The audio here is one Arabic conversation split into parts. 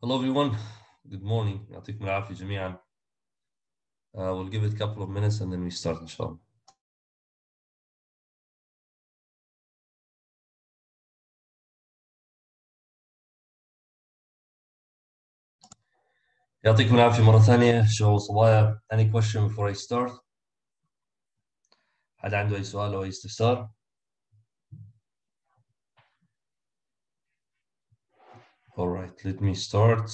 Hello everyone. Good morning. يعطيكم العافية جميعا. Uh, we'll give it a couple of minutes and then we start إن شاء الله. يعطيكم العافية مرة ثانية شباب وصبايا. Any question before I start? حد عنده أي سؤال أو أي استفسار؟ All right, let me start.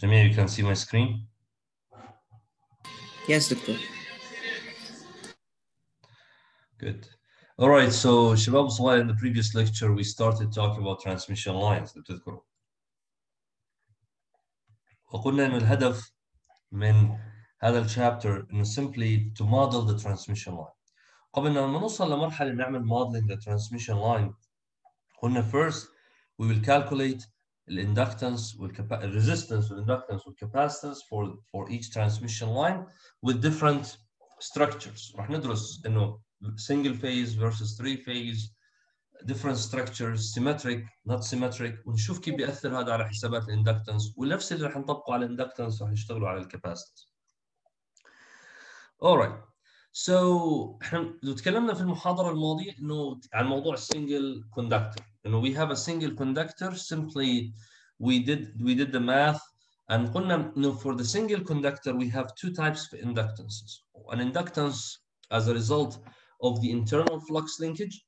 Jamil, you can see my screen? Yes, Doctor. Good. All right, so شباب وصبايا in the previous lecture we started talking about transmission lines لو تذكروا. وقلنا إنه الهدف من هذا الشابتر إنه simply to model the transmission line. قبل ما نوصل لمرحلة نعمل modeling the transmission line قلنا first we will calculate والcapa resistance والinductance والcapacitance for for each transmission line with different structures. راح ندرس إنه single phase versus three phase different structures symmetric not symmetric ونشوف كيف بيأثر هذا على حسابات الاندكتنس ونفس اللي راح نطبقه على الاندكتنس راح نشتغلوا على الكاباسيتنس. Alright. So احنا لو تكلمنا في المحاضرة الماضية انه عن موضوع السنجل كوندكتور انه we have a single conductor simply we did we did the math and قلنا انه for the single conductor we have two types of inductances. An inductance as a result of the internal flux linkage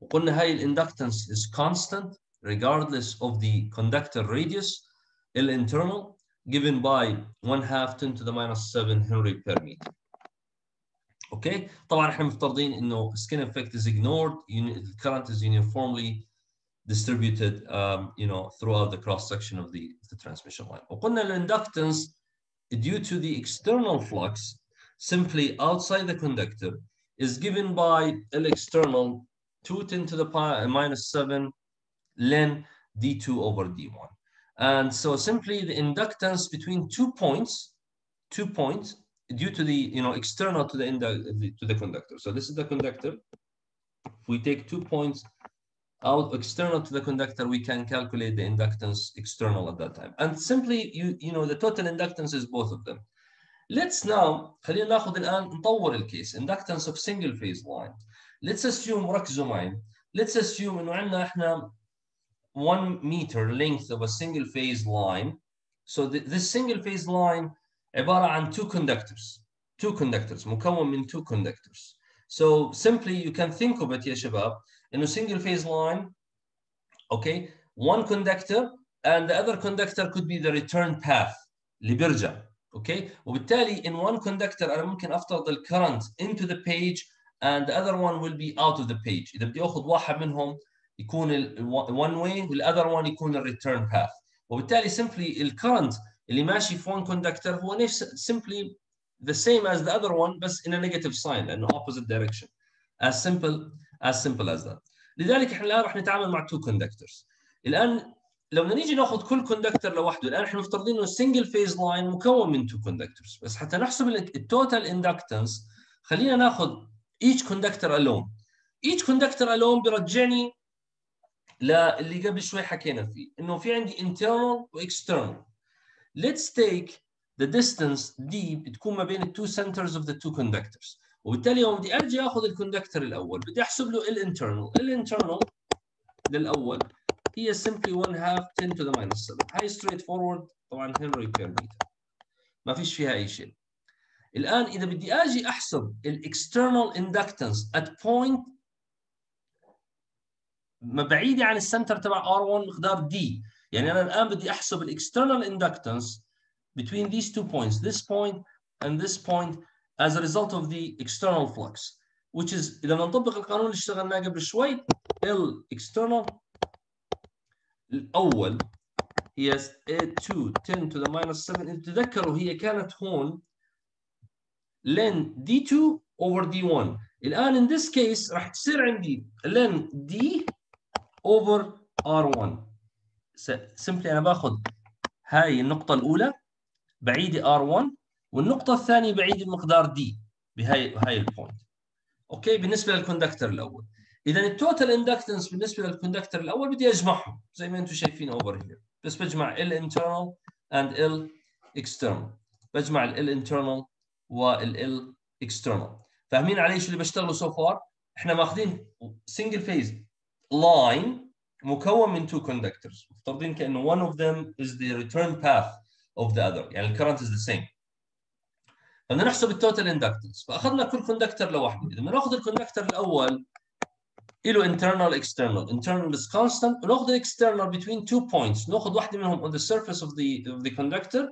وقلنا هاي الاندكتنس is constant regardless of the conductor radius internal given by 1 half 10 to the minus 7 Henry per meter. اوكي طبعا احنا مفترضين انه skin effect is ignored the current is uniformly distributed um, you know throughout the cross section of the, the transmission line وقلنا الاندكتنس due to the external flux simply outside the conductor is given by L external 2 10 to the minus 7 ln d2 over d1 and so simply the inductance between two points two points due to the you know external to the, to the conductor. So this is the conductor. If we take two points out external to the conductor, we can calculate the inductance external at that time. And simply you you know the total inductance is both of them. Let's now خلينا ناخذ الان نطور الكيس inductance of single phase line. Let's assume ركزوا معي. Let's assume انه عندنا احنا 1 meter length of a single phase line. So the, this single phase line عبارة عن two conductors two conductors مكون من two conductors so simply you can think of it يا شباب إنه single phase line okay one conductor and the other conductor could be the return path اللي بيرجع okay وبالتالي in one conductor أنا ممكن أفترض ال current into the page and the other one will be out of the page إذا بدي أخذ واحد منهم يكون ال one way والother one يكون ال return path وبالتالي simply ال current اللي ماشي في one conductor هو نفس simply the same as the other one بس in a negative sign لأنه opposite direction as simple as simple as that لذلك إحنا الان راح نتعامل مع two conductors الان لو بدنا نيجي ناخذ كل conductor لوحده الان إحنا مفترضين انه single phase line مكون من two conductors بس حتى نحسب ال total inductance خلينا ناخذ each conductor alone each conductor alone بيرجعني للي قبل شوي حكينا فيه انه في عندي internal external let's take the distance d بتكون ما بين ال two centers of the two conductors. وبالتالي يوم بدي أرجع أخذ ال conductor الأول. بدي أحسب له ال internal ال internal للأول هي simply 1 half 10 to the minus 7 هاي straight forward طبعا Henry per meter ما فيش فيها أي شيء. الآن إذا بدي آجي أحسب ال external inductance at point ما بعيدة عن ال center تبع R1 مقدار D. يعني انا الان بدي احسب الاكسترنال inductance between these two points this point and this point as a result of the external flux which is اذا نطبق القانون اللي اشتغلناه قبل شوي L external الاول هي A2 10 to the minus 7 تذكروا هي كانت هون ln D2 over D1 الان in this case راح تصير عندي ln D over R1 simply أنا باخذ هاي النقطة الأولى بعيد R1 والنقطة الثانية بعيد المقدار D بهاي هاي ال point okay؟ بالنسبة لل conductor الأول. اذا ال total inductance بالنسبة لل conductor الأول بدي أجمعهم. زي ما أنتم شايفين over here بس بجمع ال internal and ال external. بجمع ال internal وال external. فاهمين علي شو اللي بشتغله so far إحنا ماخذين single phase line مكون من two conductors مفترضين كأنه one of them is the return path of the other يعني ال current is the same. بدنا نحسب ال total inductance فأخذنا كل conductor لوحده. إذا بناخذ ال conductor الأول له internal external. Internal is constant. وناخذ external between two points. نأخذ واحدة منهم on the surface of the of the conductor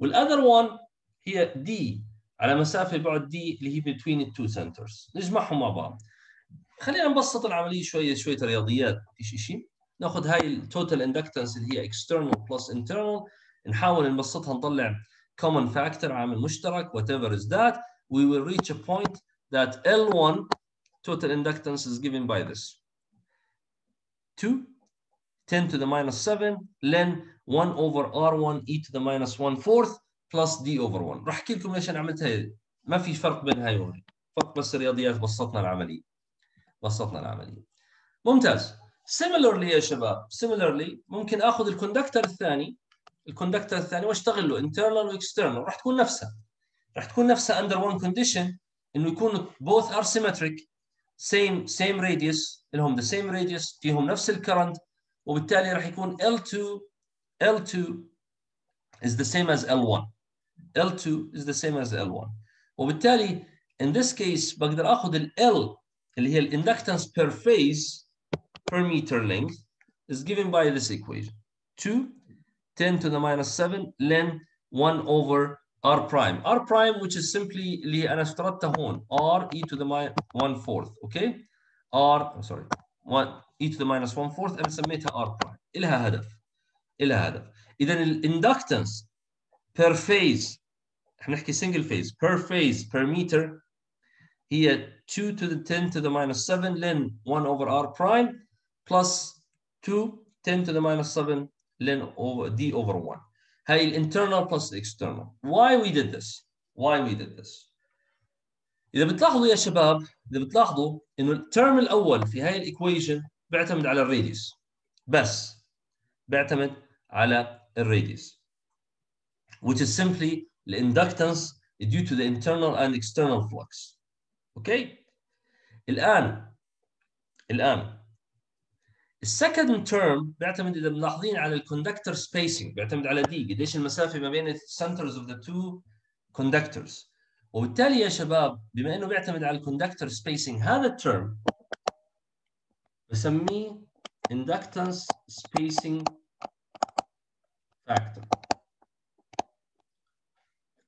وال other one هي d على مسافة بعد d اللي هي between the two centers. نجمعهم مع بعض. خلينا نبسط العملية شوية شوية رياضيات فيش شيء ناخذ هاي ال total inductance اللي هي external plus internal نحاول نبسطها نطلع common factor عامل مشترك whatever is that we will reach a point that L1 total inductance is given by this 2 10 to the minus 7 len 1 over R1 e to the minus 1 fourth plus d over 1 راح احكي لكم ليش أنا عملت هاي ما في فرق بين هاي وهي فرق بس رياضيات بسطنا العملية بسطنا العملية ممتاز similarly يا شباب similarly ممكن آخذ الكوندكتور الثاني. ال conductor الثاني واشتغل له internal و external راح تكون نفسها. راح تكون نفسها under one condition إنه يكون both are symmetric same same radius لهم the same radius فيهم نفس ال current وبالتالي راح يكون L2 L2 is the same as L1 L2 is the same as L1 وبالتالي in this case بقدر آخذ ال L اللي هي ال inductance per phase per meter length is given by this equation 2 10 to the minus 7 len 1 over r prime r prime which is simply اللي انا افترضتها هون r e to the minus 1 fourth okay r oh, sorry 1 e to the minus 1 fourth انا سميتها r prime لها هدف لها هدف اذا الاندكتنس per phase احنا نحكي single phase per phase per meter هي 2 to the 10 to the minus 7 len 1 over r prime plus 2 10 to the minus 7 ln over d over 1 هاي ال internal plus ال external why we did this? Why we did this? إذا بتلاحظوا يا شباب إذا بتلاحظوا إنه ال term الأول في هاي ال equation بيعتمد على ال radius بس بيعتمد على ال radius which is simply the inductance due to the internal and external flux. okay الآن الآن ال second term بيعتمد إذا ملاحظين على ال conductor spacing بيعتمد على d قديش المسافة ما بين ال centers of the two conductors وبالتالي يا شباب بما إنه بيعتمد على ال conductor spacing هذا ال term بسميه inductance spacing factor.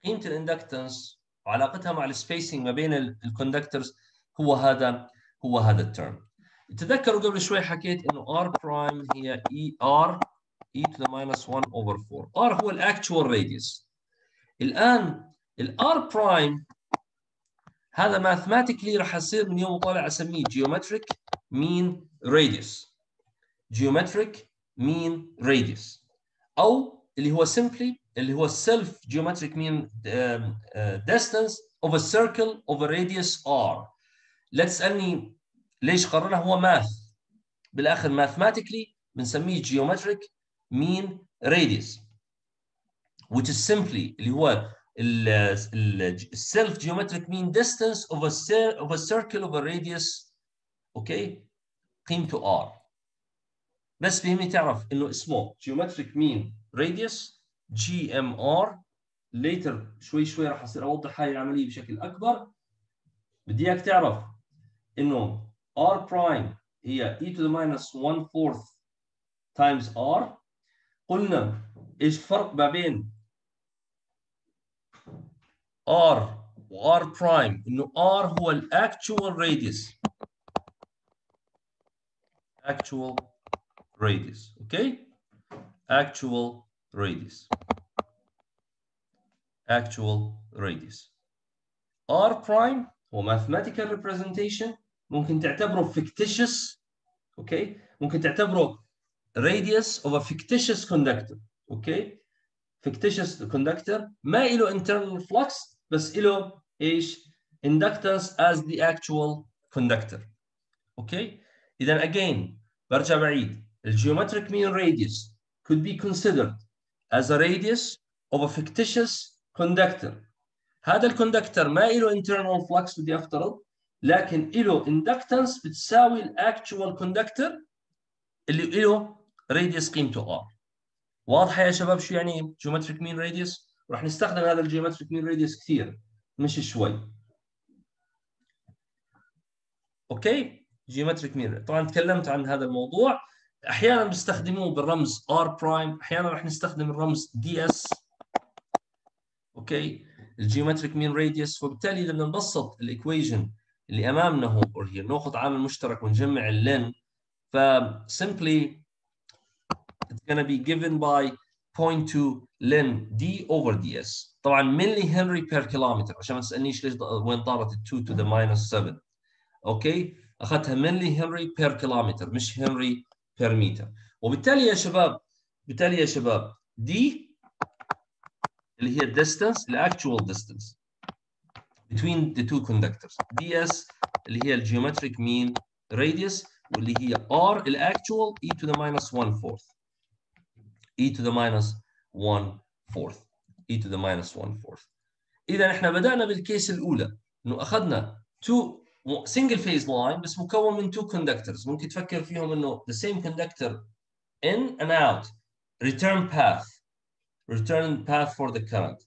قيمة ال inductance وعلاقتها مع ال spacing ما بين ال conductors هو هذا هو هذا ال term تذكروا قبل شوي حكيت انه r prime هي r e to the minus 1 over 4 r هو ال actual radius الان ال r prime هذا mathematically راح يصير من يوم وطالع اسميه geometric mean radius geometric mean radius أو اللي هو simply اللي هو self geometric mean distance of a circle of a radius r لا تسالني ليش قررنا هو ماث بالآخر ماثماتيكلي بنسميه geometric mean radius. Which is simply اللي هو السيلف geometric mean distance of a of a circle of a radius. أوكي قيمته r. بس فهمني تعرف إنه اسمه geometric mean radius. GMR later شوي شوي راح أصير أوضح هاي العملية بشكل أكبر. بدي إياك تعرف إنه r prime هي e to the minus 1 fourth times r قلنا ايش الفرق ما بين r و r prime انه r هو الاكتوال radius actual radius okay actual radius actual radius r prime هو mathematical representation ممكن تعتبره fictitious أوكي ممكن تعتبره radius of a fictitious conductor أوكي fictitious conductor ما له internal flux بس له إيش inductance as the actual conductor okay اذا again برجع بعيد الجيومتريك mean radius could be considered as a radius of a fictitious conductor هذا الكوندكتر ما له internal flux بدي افترض لكن له inductance بتساوي الاكتوال كوندكتر اللي له radius قيمته r. واضحة يا شباب شو يعني geometric mean radius راح نستخدم هذا ال geometric mean radius كثير مش شوي. okay؟ geometric mean طبعا تكلمت عن هذا الموضوع. أحيانا بيستخدموه بالرمز r prime أحيانا راح نستخدم الرمز ds okay؟ ال geometric mean radius وبالتالي اذا بدنا نبسط ال equation اللي أمامنا هو هي. نأخذ عامل مشترك ونجمع ال ln ف simply it's to be given by 0.2 ln d over ds طبعا ملي هنري per كيلومتر عشان ما تسألنيش ليش وين طارت 2 to the minus 7 okay أخذتها ملي هنري per كيلومتر مش هنري per متر وبالتالي يا شباب بالتالي يا شباب d اللي هي distance ال actual distance. between the two conductors ds اللي هي الجيومتريك mean radius واللي هي r الاكتوال e to the minus 1 fourth e to the minus 1 fourth e to the minus 1 fourth اذا احنا بدانا بالكيس الاولى انه اخذنا two single phase line بس مكون من two conductors ممكن تفكر فيهم انه the same conductor in and out return path return path for the current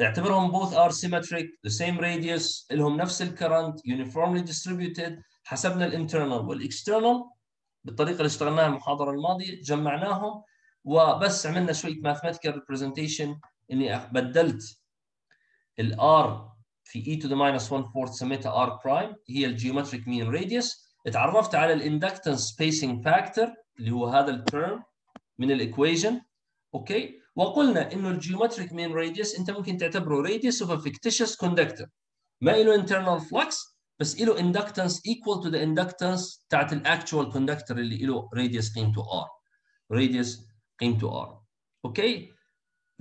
تعتبرهم both are symmetric the same radius لهم نفس ال current uniformly distributed حسبنا ال internal وال external بالطريقة اللي اشتغلناها المحاضرة الماضية جمعناهم وبس عملنا شوية mathematical representation إني بدلت ال r في e to the minus 1 fourth سميتها r prime هي ال geometric mean radius اتعرفت على ال inductance spacing factor اللي هو هذا ال term من ال equation okay وقلنا إنه ال geometric mean radius أنت ممكن تعتبره radius of fictitious conductor ما له internal flux بس له inductance equal to the inductance تاعت ال actual conductor اللي له radius قيمته r. radius قيمته r. okay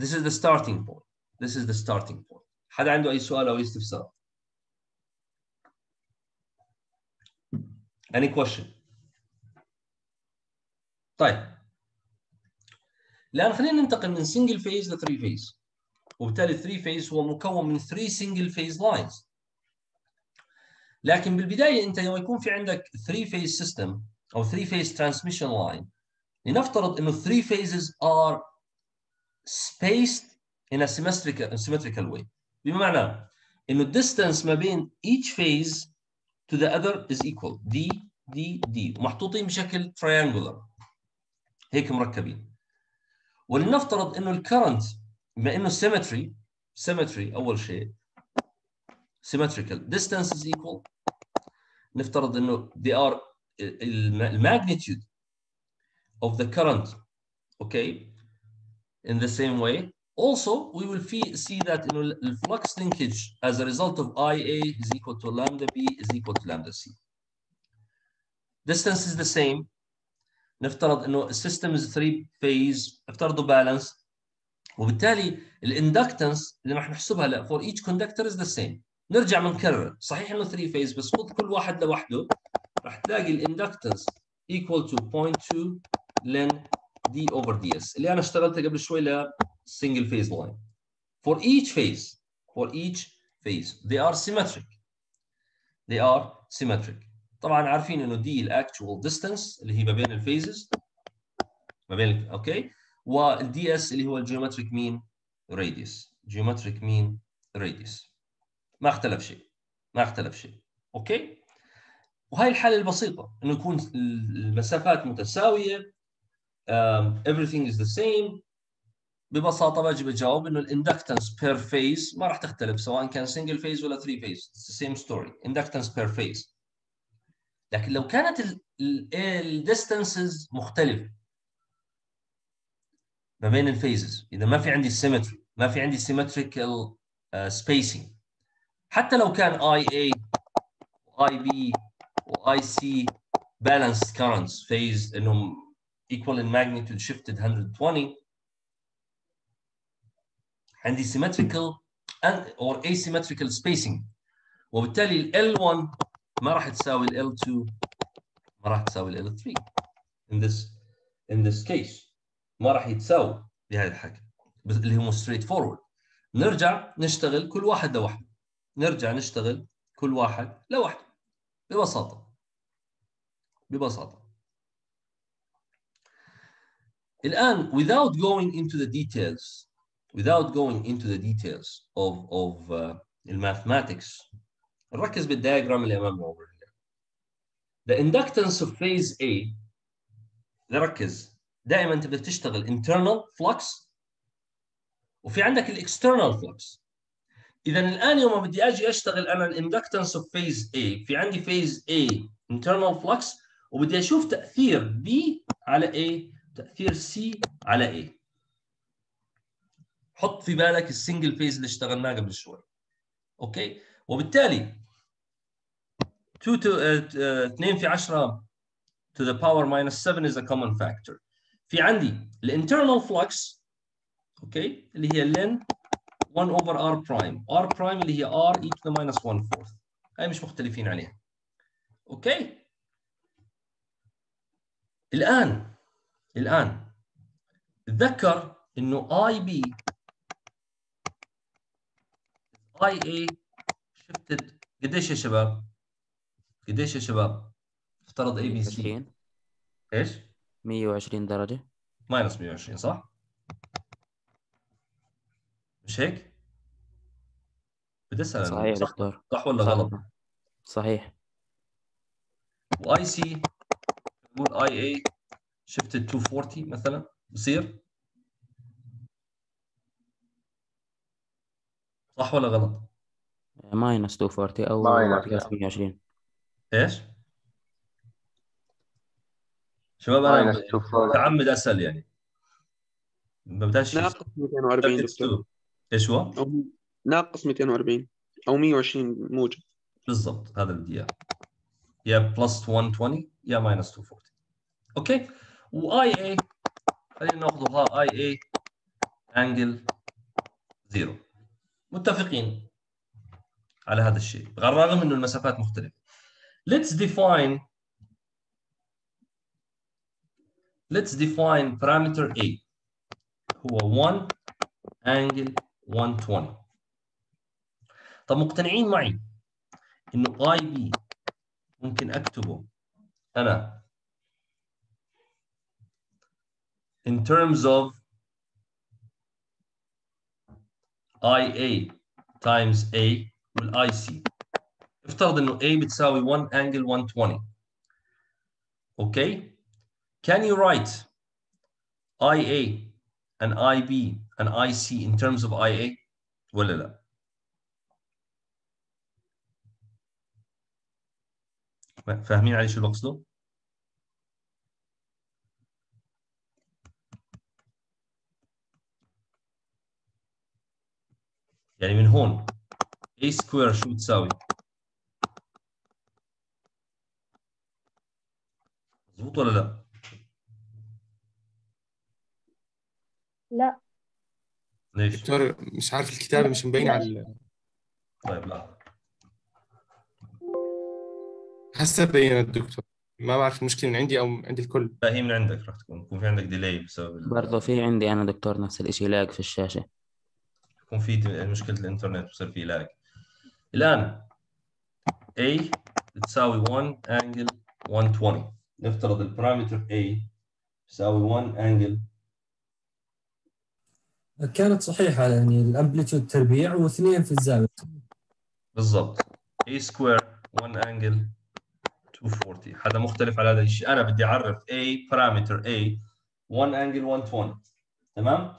this is the starting point. This is the starting point. حدا عنده أي سؤال أو استفسار؟ Any question طيب. الان خلينا ننتقل من single phase ل 3 phase وبالتالي 3 phase هو مكون من 3 single phase lines لكن بالبداية أنت لما يكون في عندك 3 phase system أو 3 phase transmission line لنفترض إنه 3 phases are spaced in a symmetrical way. بمعنى إنه الديستانس ما بين each phase to the other is equal. D d d. ومحطوطين بشكل triangular. هيك مركبين. ولنفترض انه الكرنت بما انه symmetry symmetry اول شيء symmetrical distance is equal نفترض انه they are magnitude of the current okay in the same way also we will see that you know, the flux linkage as a result of IA is equal to lambda B is equal to lambda C distance is the same نفترض إنه ال system is three phase افترضوا balanced وبالتالي ال inductance اللي راح نحسبها لا for each conductor is the same. نرجع بنكرر صحيح إنه 3 phase بس خذ كل واحد لوحده. راح تلاقي ال inductance equal to 0.2 ln d over ds. اللي أنا اشتغلتها قبل شوي ل single phase line. For each phase for each phase they are symmetric. They are symmetric. طبعا عارفين إنه d ال actual distance اللي هي ما بين ال phases ما بين okay وال ds اللي هو ال geometric mean radius geometric mean radius ما اختلف شيء. ما اختلف شيء. okay وهي الحالة البسيطة. إنه يكون المسافات متساوية. um, everything is the same. ببساطة باجي بجاوب إنه ال inductance per phase ما راح تختلف سواء كان single phase ولا 3 phase the same story inductance per phase لكن لو كانت ال distances مختلفة ما بين ال phases إذا ما في عندي symmetry ما في عندي symmetrical spacing حتى لو كان IA و IB و IC balanced currents phase إنهم equal in magnitude shifted 120 عندي symmetrical and or asymmetrical spacing. وبالتالي ال L1 ما راح تساوي ال L2 ما راح تساوي ال L3 in this in this case. ما راح يتساوي. بهذا الحكي اللي هو straightforward نرجع نشتغل كل واحد لوحده. نرجع نشتغل كل واحد لوحده. ببساطة. ببساطة. الآن without going into the details without going into the details of of uh, mathematics نركز بال diagram اللي أمامنا here the inductance of phase A. نركز. دائما أنت بدك تشتغل internal flux وفي عندك ال external flux. اذا الآن يوم بدي أجي أشتغل أنا ال inductance of phase A في عندي phase A internal flux وبدي أشوف تأثير B على A تأثير C على A. حط في بالك ال single phase اللي اشتغلناه قبل شوي. أوكي؟ وبالتالي 2 to, uh, 2 في 10 to the power minus 7 is a common factor. في عندي ال internal flux أوكي اللي هي ln 1 over r prime. r prime اللي هي r e to the minus 1 fourth. هاي مش مختلفين عليها. أوكي الآن الآن تذكر إنه IB IA shifted قديش يا شباب؟ قديش يا شباب؟ افترض ABC إيش؟ 120 درجة minus 120 صح؟ مش هيك؟ بدي أسأل صحيح صح, دكتور صح ولا صح. غلط؟ صحيح و IC نقول IA shifted 240 مثلا بصير؟ صح ولا غلط؟ minus 240 أو minus. 320 إيش؟ شباب أنا 240 متعمد أسأل يعني. ما بداش ناقص 240 دكتور. إيش هو؟ أو ناقص 240 أو 120 موجب. بالضبط هذا اللي بدي إياه. يا plus 120 يا minus 240 أوكي. و IA خلينا ناخذها IA angle zero متفقين؟ على هذا الشيء رغم إنه المسافات مختلفة. Let's define let's define parameter A. هو 1 angle 120 طب مقتنعين معي إنه IB ممكن أكتبه أنا in terms of IA times A والاي سي افترض إنه A بتساوي 1 angle 120 أوكي can you write IA and IB and IC in terms of IA ولا لا؟ فاهمين علي شو بقصده؟ يعني من هون. A سكوير شو بتساوي؟ مضبوط ولا لا؟ لا ليش؟ دكتور مش عارف الكتابة مش مبين على ال- طيب لا هسه بينت دكتور ما بعرف المشكلة من عندي أو عند الكل لا هي من عندك راح تكون يكون في عندك delay بسبب ال- برضه في عندي أنا دكتور نفس الإشي lag في الشاشة يكون في مشكله الانترنت بصير في lag الآن A بتساوي 1 angle 120 نفترض ال parameter A بتساوي 1 angle كانت صحيحة يعني ال amplitude تربيع واثنين في الزاوية. بالضبط. A square 1 angle 240 هذا مختلف على هذا الشيء. أنا بدي أعرف A parameter A 1 angle 120 تمام؟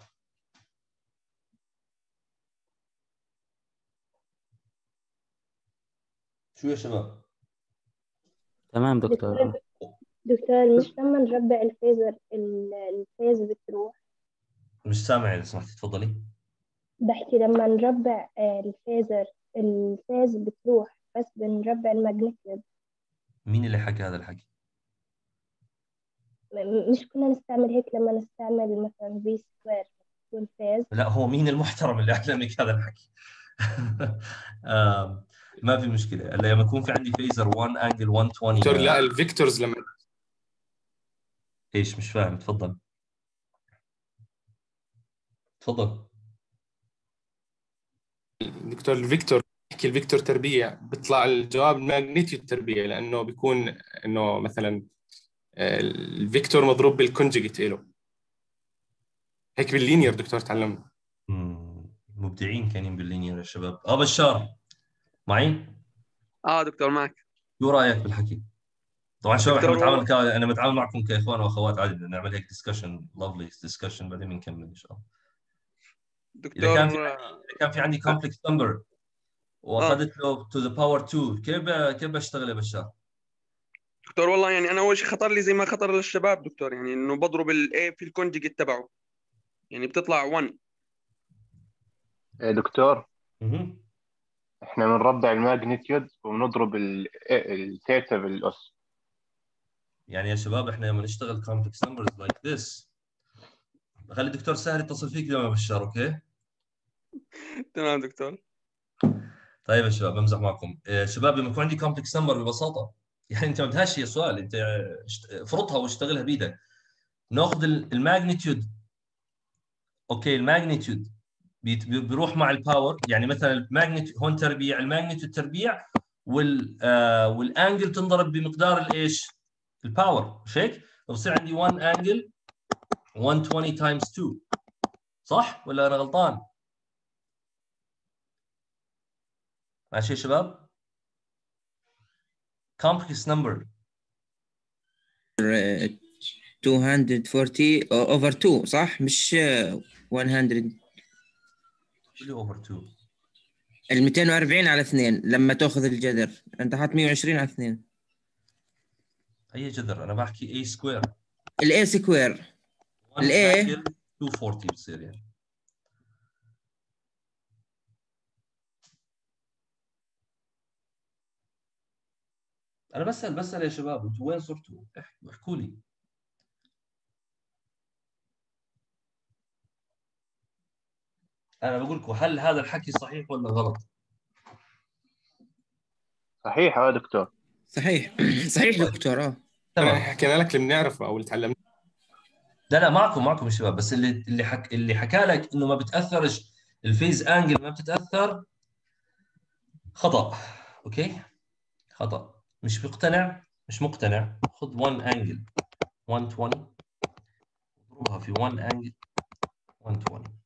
شو يا شباب؟ تمام دكتور. دكتور مش لما نربع ال phasor ال- ال phase بتروح؟ مش سامع إذا سمحتي تفضلي. بحكي لما نربع آه، ال phasor ال phase بتروح بس بنربع ال magnitude مين اللي حكى هذا الحكي؟ مش كنا نستعمل هيك لما نستعمل مثلا في square وال phase؟ لا هو مين المحترم اللي علمك هذا الحكي؟ آم، ما في مشكلة. لما يكون في عندي phasor 1 angle 120 دكتور لا ال vectors لما إيش مش فاهم. تفضل. تفضل. دكتور ال vector نحكي ال vector تربيع بيطلع الجواب magnitude تربيع لأنه بيكون إنه مثلا آه، ال vector مضروب بال conjugate له هيك بال linear دكتور تعلمنا. مبدعين كانين بال linear يا شباب. آه بشار. معي؟ آه دكتور معك شو رأيك بالحكي؟ طبعا شباب إحنا دكتور، بنتعامل ك... أنا بتعامل معكم كإخوان وأخوات عادي بدنا نعمل هيك discussion lovely discussion بعدين بنكمل إن شاء الله. دكتور كان في- آه، إذا كان في عندي complex number وأخذت له to the power 2 كيف كيف بشتغل يا بشار؟ دكتور والله يعني أنا أول شيء خطر لي زي ما خطر للشباب دكتور يعني إنه بضرب ال A في ال conjugate تبعه. يعني بتطلع 1 إيه دكتور. إحنا بنربع ال magnitude وبنضرب ال- الثيتا بالأس. يعني يا شباب إحنا لما نشتغل complex numbers like this خلي الدكتور سهل يتصل فيك اليوم يا بشار أوكي؟ تمام دكتور. طيب يا شباب بمزح معكم. آه، شباب لما يكون عندي complex number ببساطة. يعني أنت ما بدهاش هي سؤال أنت آه، اشت- فرطها واشتغلها بإيدك. ناخذ ال- ال magnitude. أوكي ال magnitude. بيروح مع ال power يعني مثلا ال magnitude هون تربيع ال magnitude تربيع وال آه وال angle تنضرب بمقدار الإيش؟ ال power مش هيك؟ فبصير عندي 1 angle 120 times 2 صح ولا أنا غلطان؟ ماشي يا شباب؟ complex number 240 over 2 صح مش آه، 100 over 2 ال 240 على 2 لما تأخذ الجذر. انت حاط 120 على 2 أي جذر؟ أنا بحكي a square ال A square ال A 240 بتصير يعني. أنا بسال بسأل يا شباب أنتوا وين صرتوا؟ احكوا لي. أنا بقول لكم هل هذا الحكي صحيح ولا غلط؟ صحيح يا دكتور. صحيح. صحيح دكتور آه. تمام. حكينا لك اللي بنعرفه أو اللي تعلمناه لا لا معكم معكم يا شباب بس اللي اللي حك اللي حكى لك إنه ما بتأثرش ال phase angle ما بتتأثر خطأ okay؟ خطأ. مش مقتنع مش مقتنع. خذ 1 angle 120 اضربها في 1 angle 120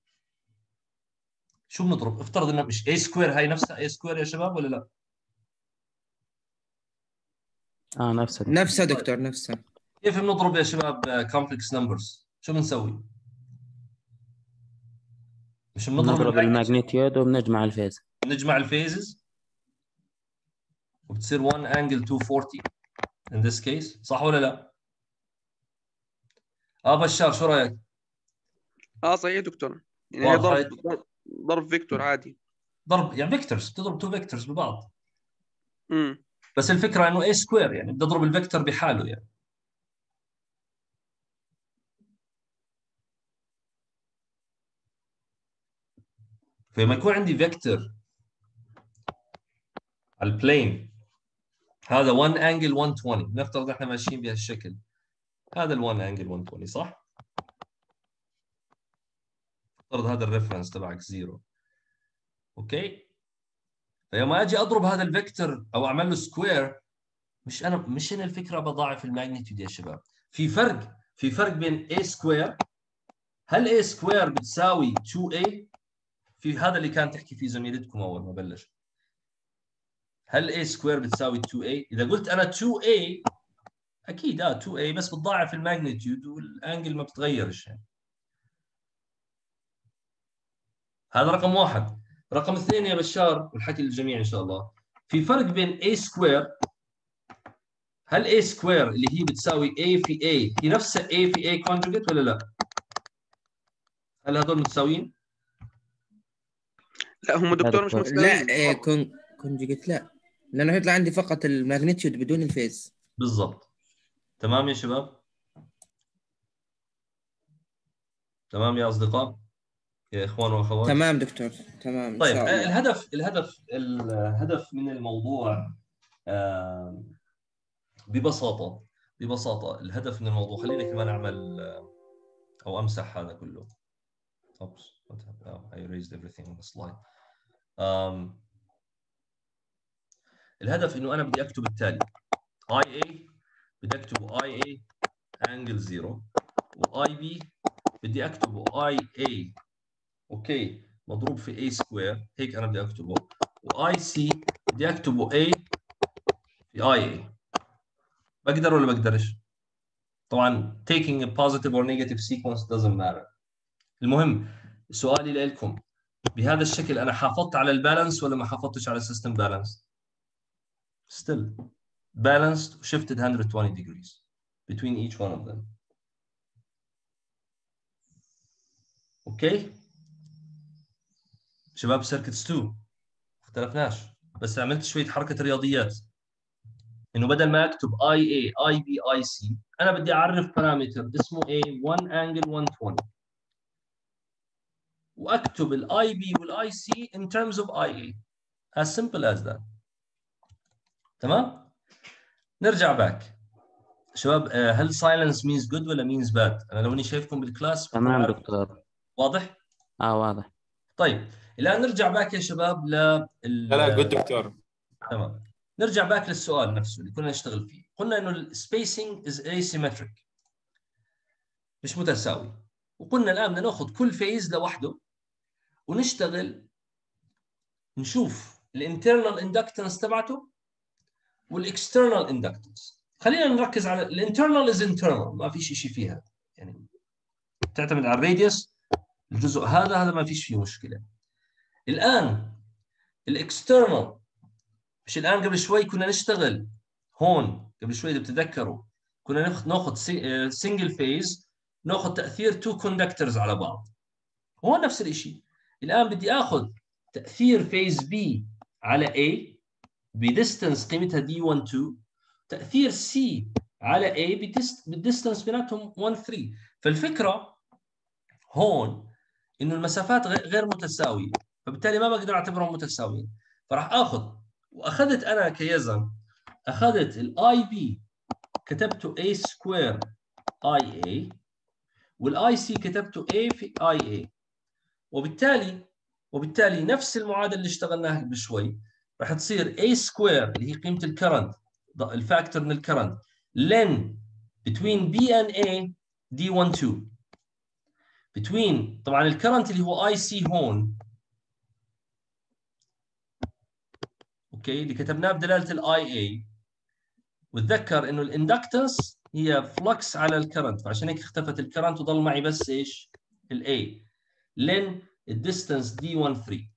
شو بنضرب؟ افترض إنه مش a square هاي نفسها a square يا شباب ولا لا؟ آه نفسها. نفسها دكتور نفسها. كيف بنضرب يا شباب complex numbers شو بنسوي؟ مش بنضرب نضرب ال magnitude وبنجمع ال phase. نجمع ال phases وبتصير 1 angle 240 in this case. صح ولا لا؟ آه بشار شو رأيك؟ آه صحيح دكتور. يعني ضرب vector عادي. ضرب يعني vectors بتضرب two vectors ببعض. امم بس الفكرة إنه a square يعني بدي أضرب ال vector بحاله يعني. فلما يكون عندي vector على ال plane هذا 1 angle 120 نفترض إحنا ماشيين بهالشكل. هذا ال 1 angle 120 صح؟ نفترض هذا ال reference تبعك zero. okay؟ فلما أجي أضرب هذا ال vector أو أعمل له square مش أنا مش هنا الفكرة بضاعف ال magnitude يا شباب. في فرق في فرق بين a square هل a square بتساوي 2a في هذا اللي كانت تحكي فيه زميلتكم أول ما بلش. هل a square بتساوي 2a إذا قلت أنا 2a أكيد آه 2a بس بتضاعف ال magnitude وال angle ما بتغيرش يعني. هذا رقم واحد رقم اثنين يا بشار والحكي للجميع إن شاء الله في فرق بين a square هل a square اللي هي بتساوي a في a هي نفسها a في a conjugate ولا لا؟ هل هذول متساويين؟ لا هم دكتور مش. مستوعبين لا آه، con conjugate لا لأنه يطلع عندي فقط ال magnitude بدون ال phase بالضبط تمام يا شباب؟ تمام يا أصدقاء؟ يا إخوان وأخوات تمام دكتور تمام طيب الله الهدف الهدف الهدف من الموضوع آه، ببساطة ببساطة الهدف من الموضوع خلينا كمان أعمل آه، أو أمسح هذا كله Oops, what happened? Oh, I erased everything on the slide. Um, الهدف إنه أنا بدي أكتب التالي IA بدي IA angle zero و IB بدي IA okay مضروب في a square هيك أنا بدي أكتبه و IC بدي أكتبه a في IA بقدر ولا بقدرش؟ طبعا taking a positive or negative sequence doesn't matter المهم سؤالي لكم بهذا الشكل أنا حافظت على ال balance ولا ما حافظتش على ال system balance؟ still balanced shifted 120 degrees between each one of them. okay؟ شباب circuits 2 اختلفناش. بس عملت شوية حركة رياضيات. إنه بدل ما أكتب IA IB IC أنا بدي أعرف parameter اسمه A 1 angle 120 وأكتب ال IB وال IC in terms of IA as simple as that. تمام؟ نرجع back شباب آه، هل silence means good ولا means bad أنا لو إني شايفكم بال class تمام دكتور. واضح؟ آه واضح. طيب. الآن نرجع back يا شباب لل لا لا good دكتور تمام. نرجع back للسؤال نفسه اللي كنا نشتغل فيه. قلنا إنه ال spacing is asymmetric. مش متساوي. وقلنا الآن بدنا ناخذ كل phase لوحده ونشتغل نشوف ال internal inductance تبعته وال external inductance خلينا نركز على ال internal as internal ما فيش شيء فيها. يعني تعتمد على ال radius الجزء هذا هذا ما فيش فيه مشكلة. الآن ال external. مش الآن قبل شوي كنا نشتغل هون قبل شوي إذا بتتذكروا كنا ناخذ single phase ناخذ تأثير two conductors على بعض. هو نفس الشيء الآن بدي آخذ تأثير phase B على A ب distance قيمتها D 1 2 تأثير C على A ب dist- بال distance بيناتهم 1 3 فالفكرة هون إنه المسافات غير متساوية. فبالتالي ما بقدر أعتبرهم متساويين. فراح آخذ وأخذت أنا can أخذت ال IB كتبته A square IA وال IC كتبته A في IA وبالتالي وبالتالي نفس المعادلة اللي اشتغلناها قبل شوي راح تصير A سكوير اللي هي قيمة الكرنت الفاكتور من الكرنت لن between B and A D12 between طبعا الكرنت اللي هو اي سي هون أوكي؟ اللي كتبناه بدلالة الاي اي وتذكر إنه الاندكتنس هي فلكس على الكرنت فعشان هيك اختفت الكرنت وضل معي بس إيش؟ الاي لين الديستنس دي 13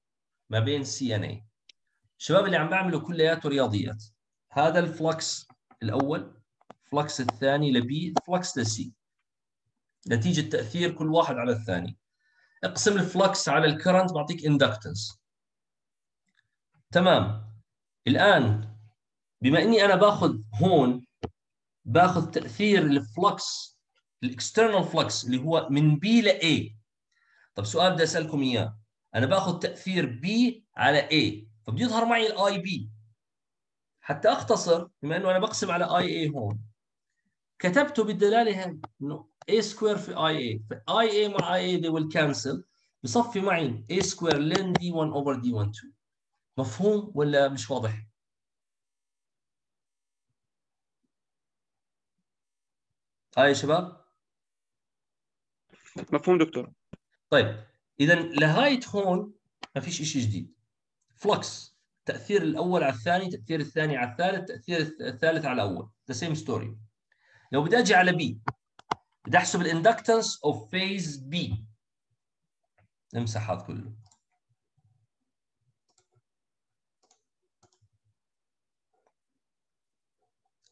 ما بين سي ان اي الشباب اللي عم بعمله كلياته رياضيات. هذا الفلكس الأول الفلكس الثاني لبي الفلكس لسي نتيجة تأثير كل واحد على الثاني. اقسم الفلكس على الكرنت بعطيك اندكتنس تمام. الآن بما إني أنا باخذ هون باخذ تأثير الفلكس ال external flux اللي هو من B ل A. طب سؤال بدي أسألكم إياه. أنا باخذ تأثير B على A. فبده يظهر معي ال IB حتى أختصر بما إنه أنا بقسم على IA هون. كتبته بالدلالة هاي إنه A square في IA ف IA مع IA they will cancel. بصفي معي A square ln D 1 3 over D 1 2 مفهوم ولا مش واضح؟ هاي يا شباب. مفهوم دكتور. طيب إذا لغايه هون ما فيش شيء جديد. flux تأثير الأول على الثاني تأثير الثاني على الثالث تأثير الثالث على الأول. the same story لو بدي أجي على B بدي أحسب ال inductance of phase B نمسح هذا كله.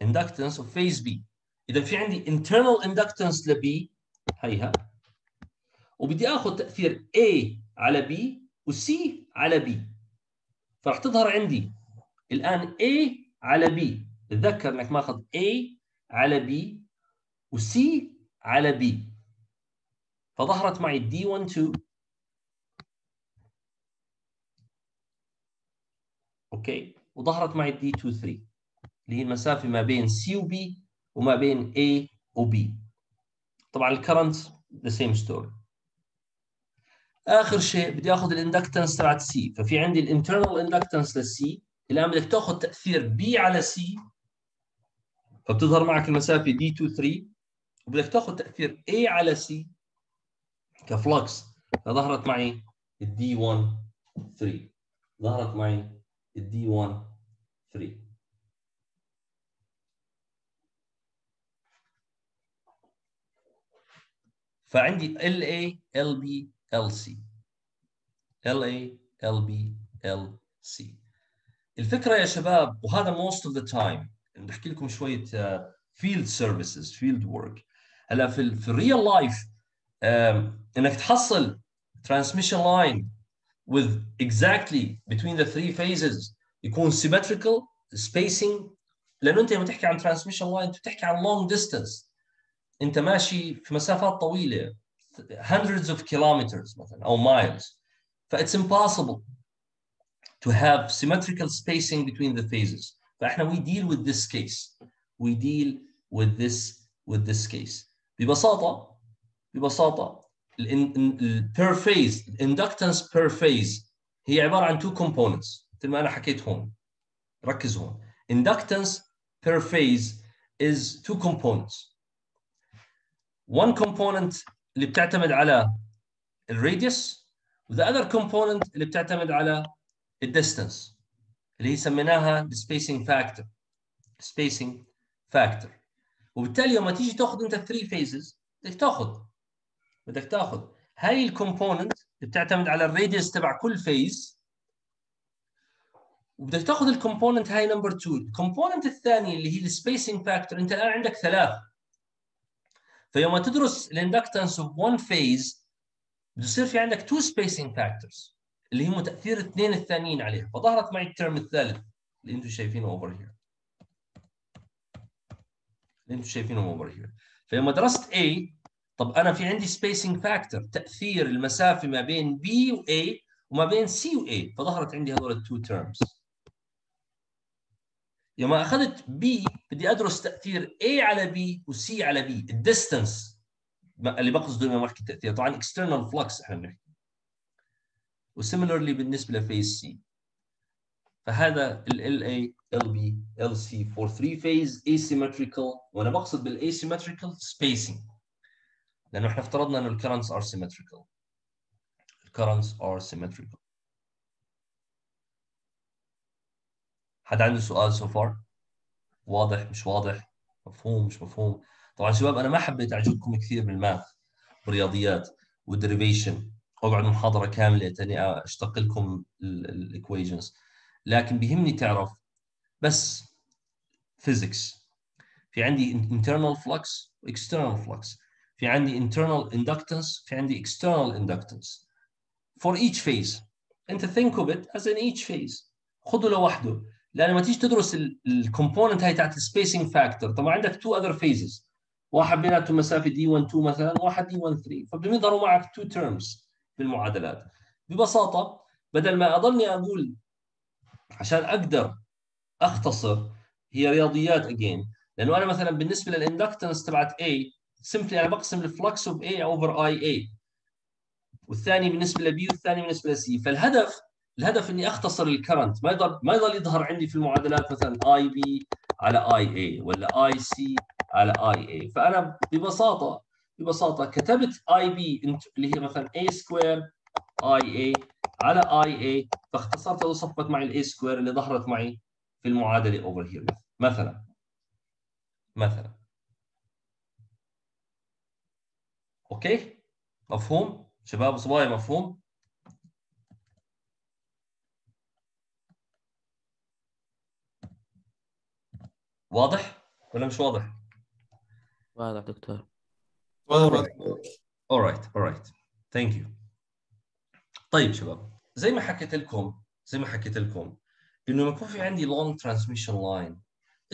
inductance of phase B. إذا في عندي internal inductance ل B هيها. وبدي آخذ تأثير A على B وC على B. فراح تظهر عندي الآن A على B. تذكر إنك ماخذ A على B وC على B. فظهرت معي D12 Okay. وظهرت معي D23 اللي هي المسافة ما بين C و B وما بين A و B طبعا ال current the same story آخر شيء بدي آخذ ال inductance تبعت C ففي عندي ال internal inductance لل C الآن بدك تأخذ تأثير B على C فبتظهر معك المسافة D 2 3 وبدك تأخذ تأثير A على C ك flux. فظهرت معي ال D 1 3 ظهرت معي ال D 1 3 فعندي LA LB LC LA LB LC الفكرة يا شباب وهذا most of the time بحكي لكم شوية field services field work هلا في في الريال لايف انك تحصل transmission line with exactly between the three phases يكون symmetrical spacing لأنه انت لما تحكي عن transmission line بتحكي عن long distance انت ماشي في مسافات طويله hundreds of kilometers مثلا أو miles it's impossible to have symmetrical spacing between the phases فاحنا we deal with this case we deal with this with this case ببساطه ببساطه ال per phase inductance per phase هي عباره عن two components مثل ما أنا حكيت هون ركز هون inductance per phase is two components one component اللي بتعتمد على الراديوس و the other component اللي بتعتمد على ال distance اللي هي سميناها spacing factor spacing factor. وبالتالي لما تيجي تاخذ انت 3 phases بدك تاخذ بدك تاخذ هاي ال component اللي بتعتمد على ال radius تبع كل phase وبدك تاخذ ال component هاي number 2 ال component الثاني اللي هي ال spacing factor انت الآن عندك ثلاث فيوم تدرس ال inductance of 1 phase بده يصير في عندك two spacing factors اللي هم تأثير الاثنين الثانيين عليها. فظهرت معي ال term الثالث اللي أنتم شايفينه over here اللي أنتم شايفينه over here فلما درست A طب أنا في عندي spacing factor تأثير المسافة ما بين B و A وما بين C و A. فظهرت عندي هذول ال two terms يوم أخذت B بدي أدرس تأثير A على B و C على B. ال distance اللي بقصده لما بحكي تأثير. طبعا external flux إحنا بنحكي. و similarly بالنسبة ل phase C. فهذا ال LA LB LC for three phase asymmetrical. وأنا بقصد بال asymmetrical spacing. لأنه إحنا افترضنا إنه ال currents are symmetrical. ال currents are symmetrical. حد عنده سؤال so far واضح؟ مش واضح؟ مفهوم؟ مش مفهوم؟ طبعا شباب أنا ما حبيت أعجقكم كثير بال math والرياضيات وال derivation. أقعد محاضرة كاملة تاني أشتق لكم ال equations لكن بيهمني تعرف بس physics في عندي internal flux external flux. في عندي internal inductance في عندي external inductance. For each phase. أنت think of it as in each phase. خذه لوحده. لأن لما تيجي تدرس ال component هاي تاعت ال spacing factor طبعا عندك two other phases. واحد بيناتهم مسافة D 1 2 مثلا واحد D 1 3 فبدهم يظهروا معك two terms بالمعادلات. ببساطة بدل ما أضلني أقول عشان أقدر أختصر هي رياضيات again لأنه أنا مثلا بالنسبة لل inductance تبعت A simply أنا بقسم ال flux of A over IA والثاني بالنسبة ل B والثاني بالنسبة ل C فالهدف الهدف إني أختصر ال current ما يضل ما يضل يظهر عندي في المعادلات مثلا اي بي على اي اي ولا اي سي على اي اي فأنا ببساطه ببساطة كتبت IB اللي هي مثلا A square IA على IA فاختصرت وصفت معي ال A square اللي ظهرت معي في المعادلة over here مثلا. مثلا. أوكي؟ مفهوم؟ شباب صبايا مفهوم؟ واضح ولا مش واضح؟ واضح دكتور. واضح. Alright alright thank you. طيب شباب زي ما حكيت لكم زي ما حكيت لكم إنه لما يكون في عندي long transmission line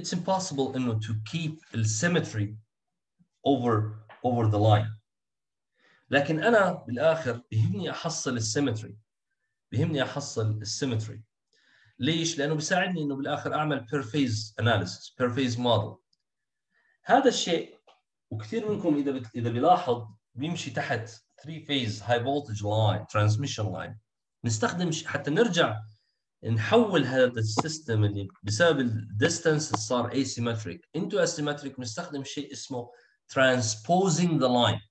it's impossible إنه to keep the symmetry over over the line. لكن أنا بالآخر بيهمني أحصل ال symmetry بيهمني أحصل ال symmetry ليش؟ لأنه بيساعدني إنه بالآخر أعمل per phase analysis per phase model هذا الشيء وكثير منكم إذا بت... إذا بيلاحظ بيمشي تحت 3 phase high voltage line transmission line نستخدم. حتى نرجع نحول هذا ال system اللي بسبب ال distance صار asymmetric into a symmetric. نستخدم شيء اسمه transposing the line.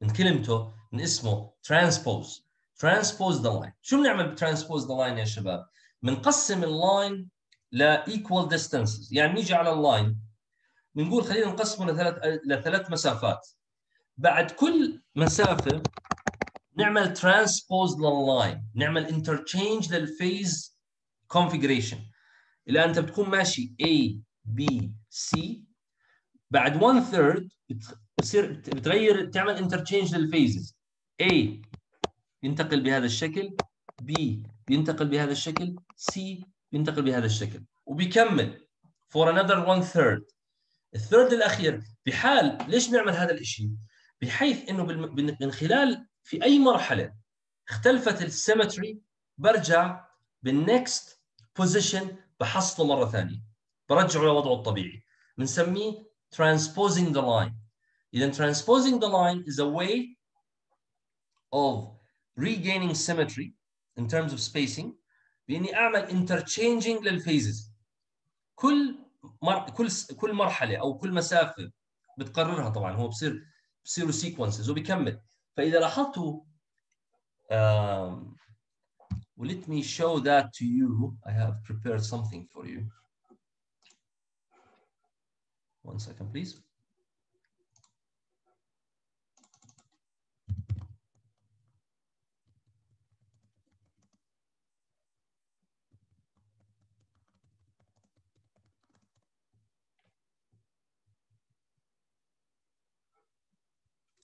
من كلمته من اسمه transpose. transpose the line. شو بنعمل transpose the line يا شباب؟ بنقسم ال line ل equal distances. يعني نيجي على اللاين بنقول خلينا نقسمه لثلاث لثلاث مسافات. بعد كل مسافة نعمل transpose لل line نعمل interchange لل phase configuration إلى أنت بتكون ماشي A B C. بعد 1 third بتصير بتغير تعمل interchange لل phases. A ينتقل بهذا الشكل B بينتقل بهذا الشكل C بينتقل بهذا الشكل وبيكمل for another one third ال third الأخير بحال ليش بنعمل هذا الشيء؟ بحيث إنه. من خلال في أي مرحلة اختلفت ال symmetry برجع بال next position بحصله مرة ثانية برجعه لوضعه الطبيعي بنسميه transposing the line اذا transposing the line is a way of regaining symmetry in terms of spacing باني اعمل interchanging لل phases كل مر... كل كل مرحله أو كل مسافه بتقررها طبعا هو بصير بصيروا sequences وبيكمل فاذا لاحظتوا um, let me show that to you I have prepared something for you one second please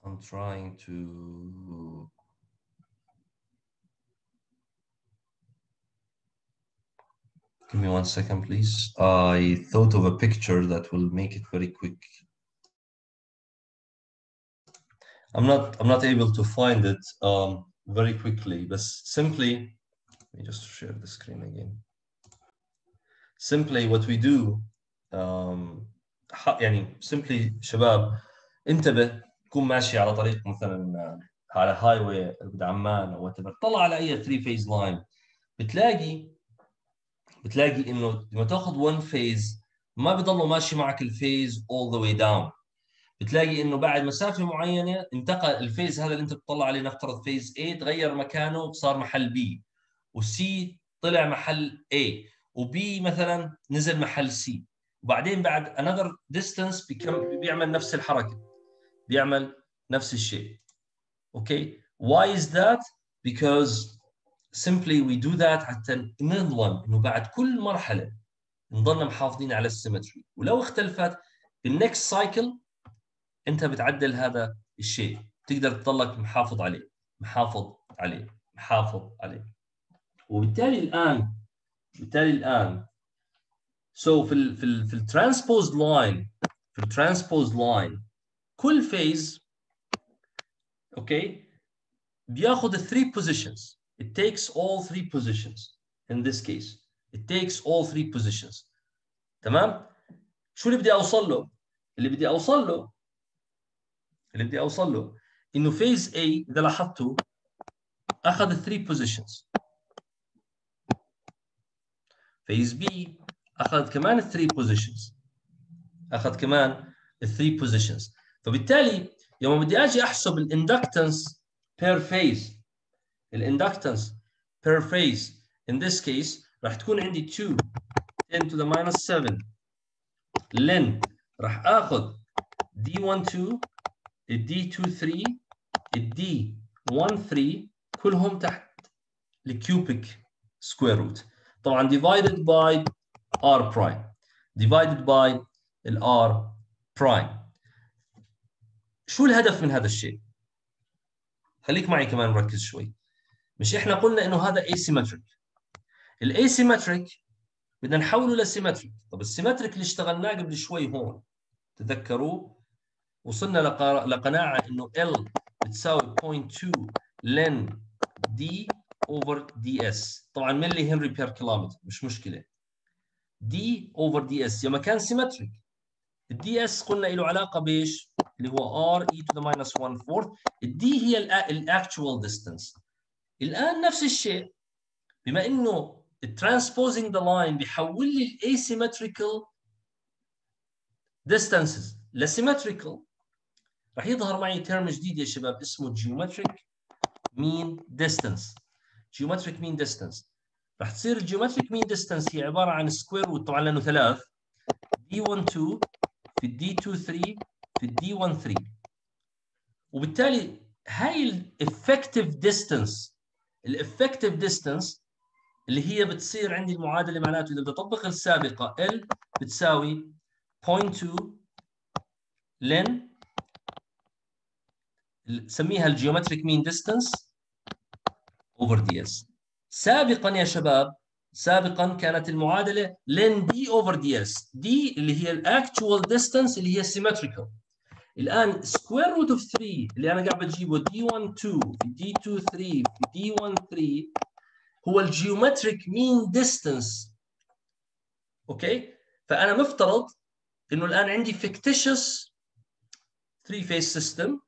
I'm trying to give me one second, please. I thought of a picture that will make it very quick. I'm not I'm not able to find it um, very quickly, but simply let me just share the screen again. Simply what we do um, يعني simply شباب انتبه تكون ماشي على طريق مثلا على highway عمان أو طلع على أي 3 phase line بتلاقي بتلاقي إنه لما تأخذ 1 phase ما بضله ماشي معك ال phase all the way down. بتلاقي إنه بعد مسافة معينة انتقل ال phase هذا اللي أنت بتطلع عليه نفترض phase A تغير مكانه صار محل B. و C طلع محل A. و B مثلا نزل محل C وبعدين بعد distance بيكم بيعمل نفس الحركة. بيعمل نفس الشيء. okay why is that? Because simply we do that حتى نضمن إنه بعد كل مرحلة نضلنا محافظين على ال symmetry. ولو اختلفت بال next cycle أنت بتعدل هذا الشيء. تقدر تضلك محافظ عليه. محافظ عليه. محافظ عليه. وبالتالي الآن بالتالي الآن so في ال في ال في ال transposed line في ال transposed line كل phase okay بياخذ three positions it takes all three positions in this case it takes all three positions تمام شو اللي بدي اوصل له اللي بدي اوصل له اللي بدي اوصل له انه phase A اذا لاحظتوا اخذ three positions phase B اخذ كمان three positions اخذ كمان three positions فبالتالي يوم بدي آجي أحسب ال inductance per phase ال inductance per phase in this case راح تكون عندي 2 10 to the minus 7 ln راح آخذ D12 ال D23 ال D13 كلهم تحت ال cubic square root طبعا divided by R prime. divided by ال R prime. شو الهدف من هذا الشيء؟ خليك معي كمان مركز شوي. مش إحنا قلنا إنه هذا asymmetric. ال asymmetric بدنا نحوله ل symmetric طب ال symmetric اللي اشتغلناه قبل شوي هون تذكروا؟ وصلنا لقناعة إنه L بتساوي 0.2 ln D over Ds طبعا millihenry per kilometer مش مشكلة. D over Ds لما كان symmetric ال Ds قلنا له علاقة بإيش؟ اللي هو r e to the minus 1 fourth ال D هي ال actual distance الآن نفس الشيء. بما إنه ال transposing the line بيحول لي ال asymmetrical distances ل symmetrical. راح يظهر معي term جديد يا شباب اسمه geometric mean distance. geometric mean distance. راح تصير ال geometric mean distance هي عبارة عن square طبعا لأنه ثلاث. D 1 2 في ال D 2 3 في ال D 1 3 وبالتالي هاي ال effective distance ال effective distance اللي هي بتصير عندي المعادلة معناته إذا بدي أطبق السابقة L بتساوي 0.2 ln سميها ال geometric mean distance over Ds سابقا يا شباب سابقا كانت المعادلة ln D over Ds D اللي هي ال actual distance اللي هي symmetrical الآن square root of 3 اللي أنا قاعد بجيبه D 1 2 في D 2 3 في D 1 3 هو ال geometric mean distance okay؟ فأنا مفترض إنه الآن عندي fictitious 3 phase system.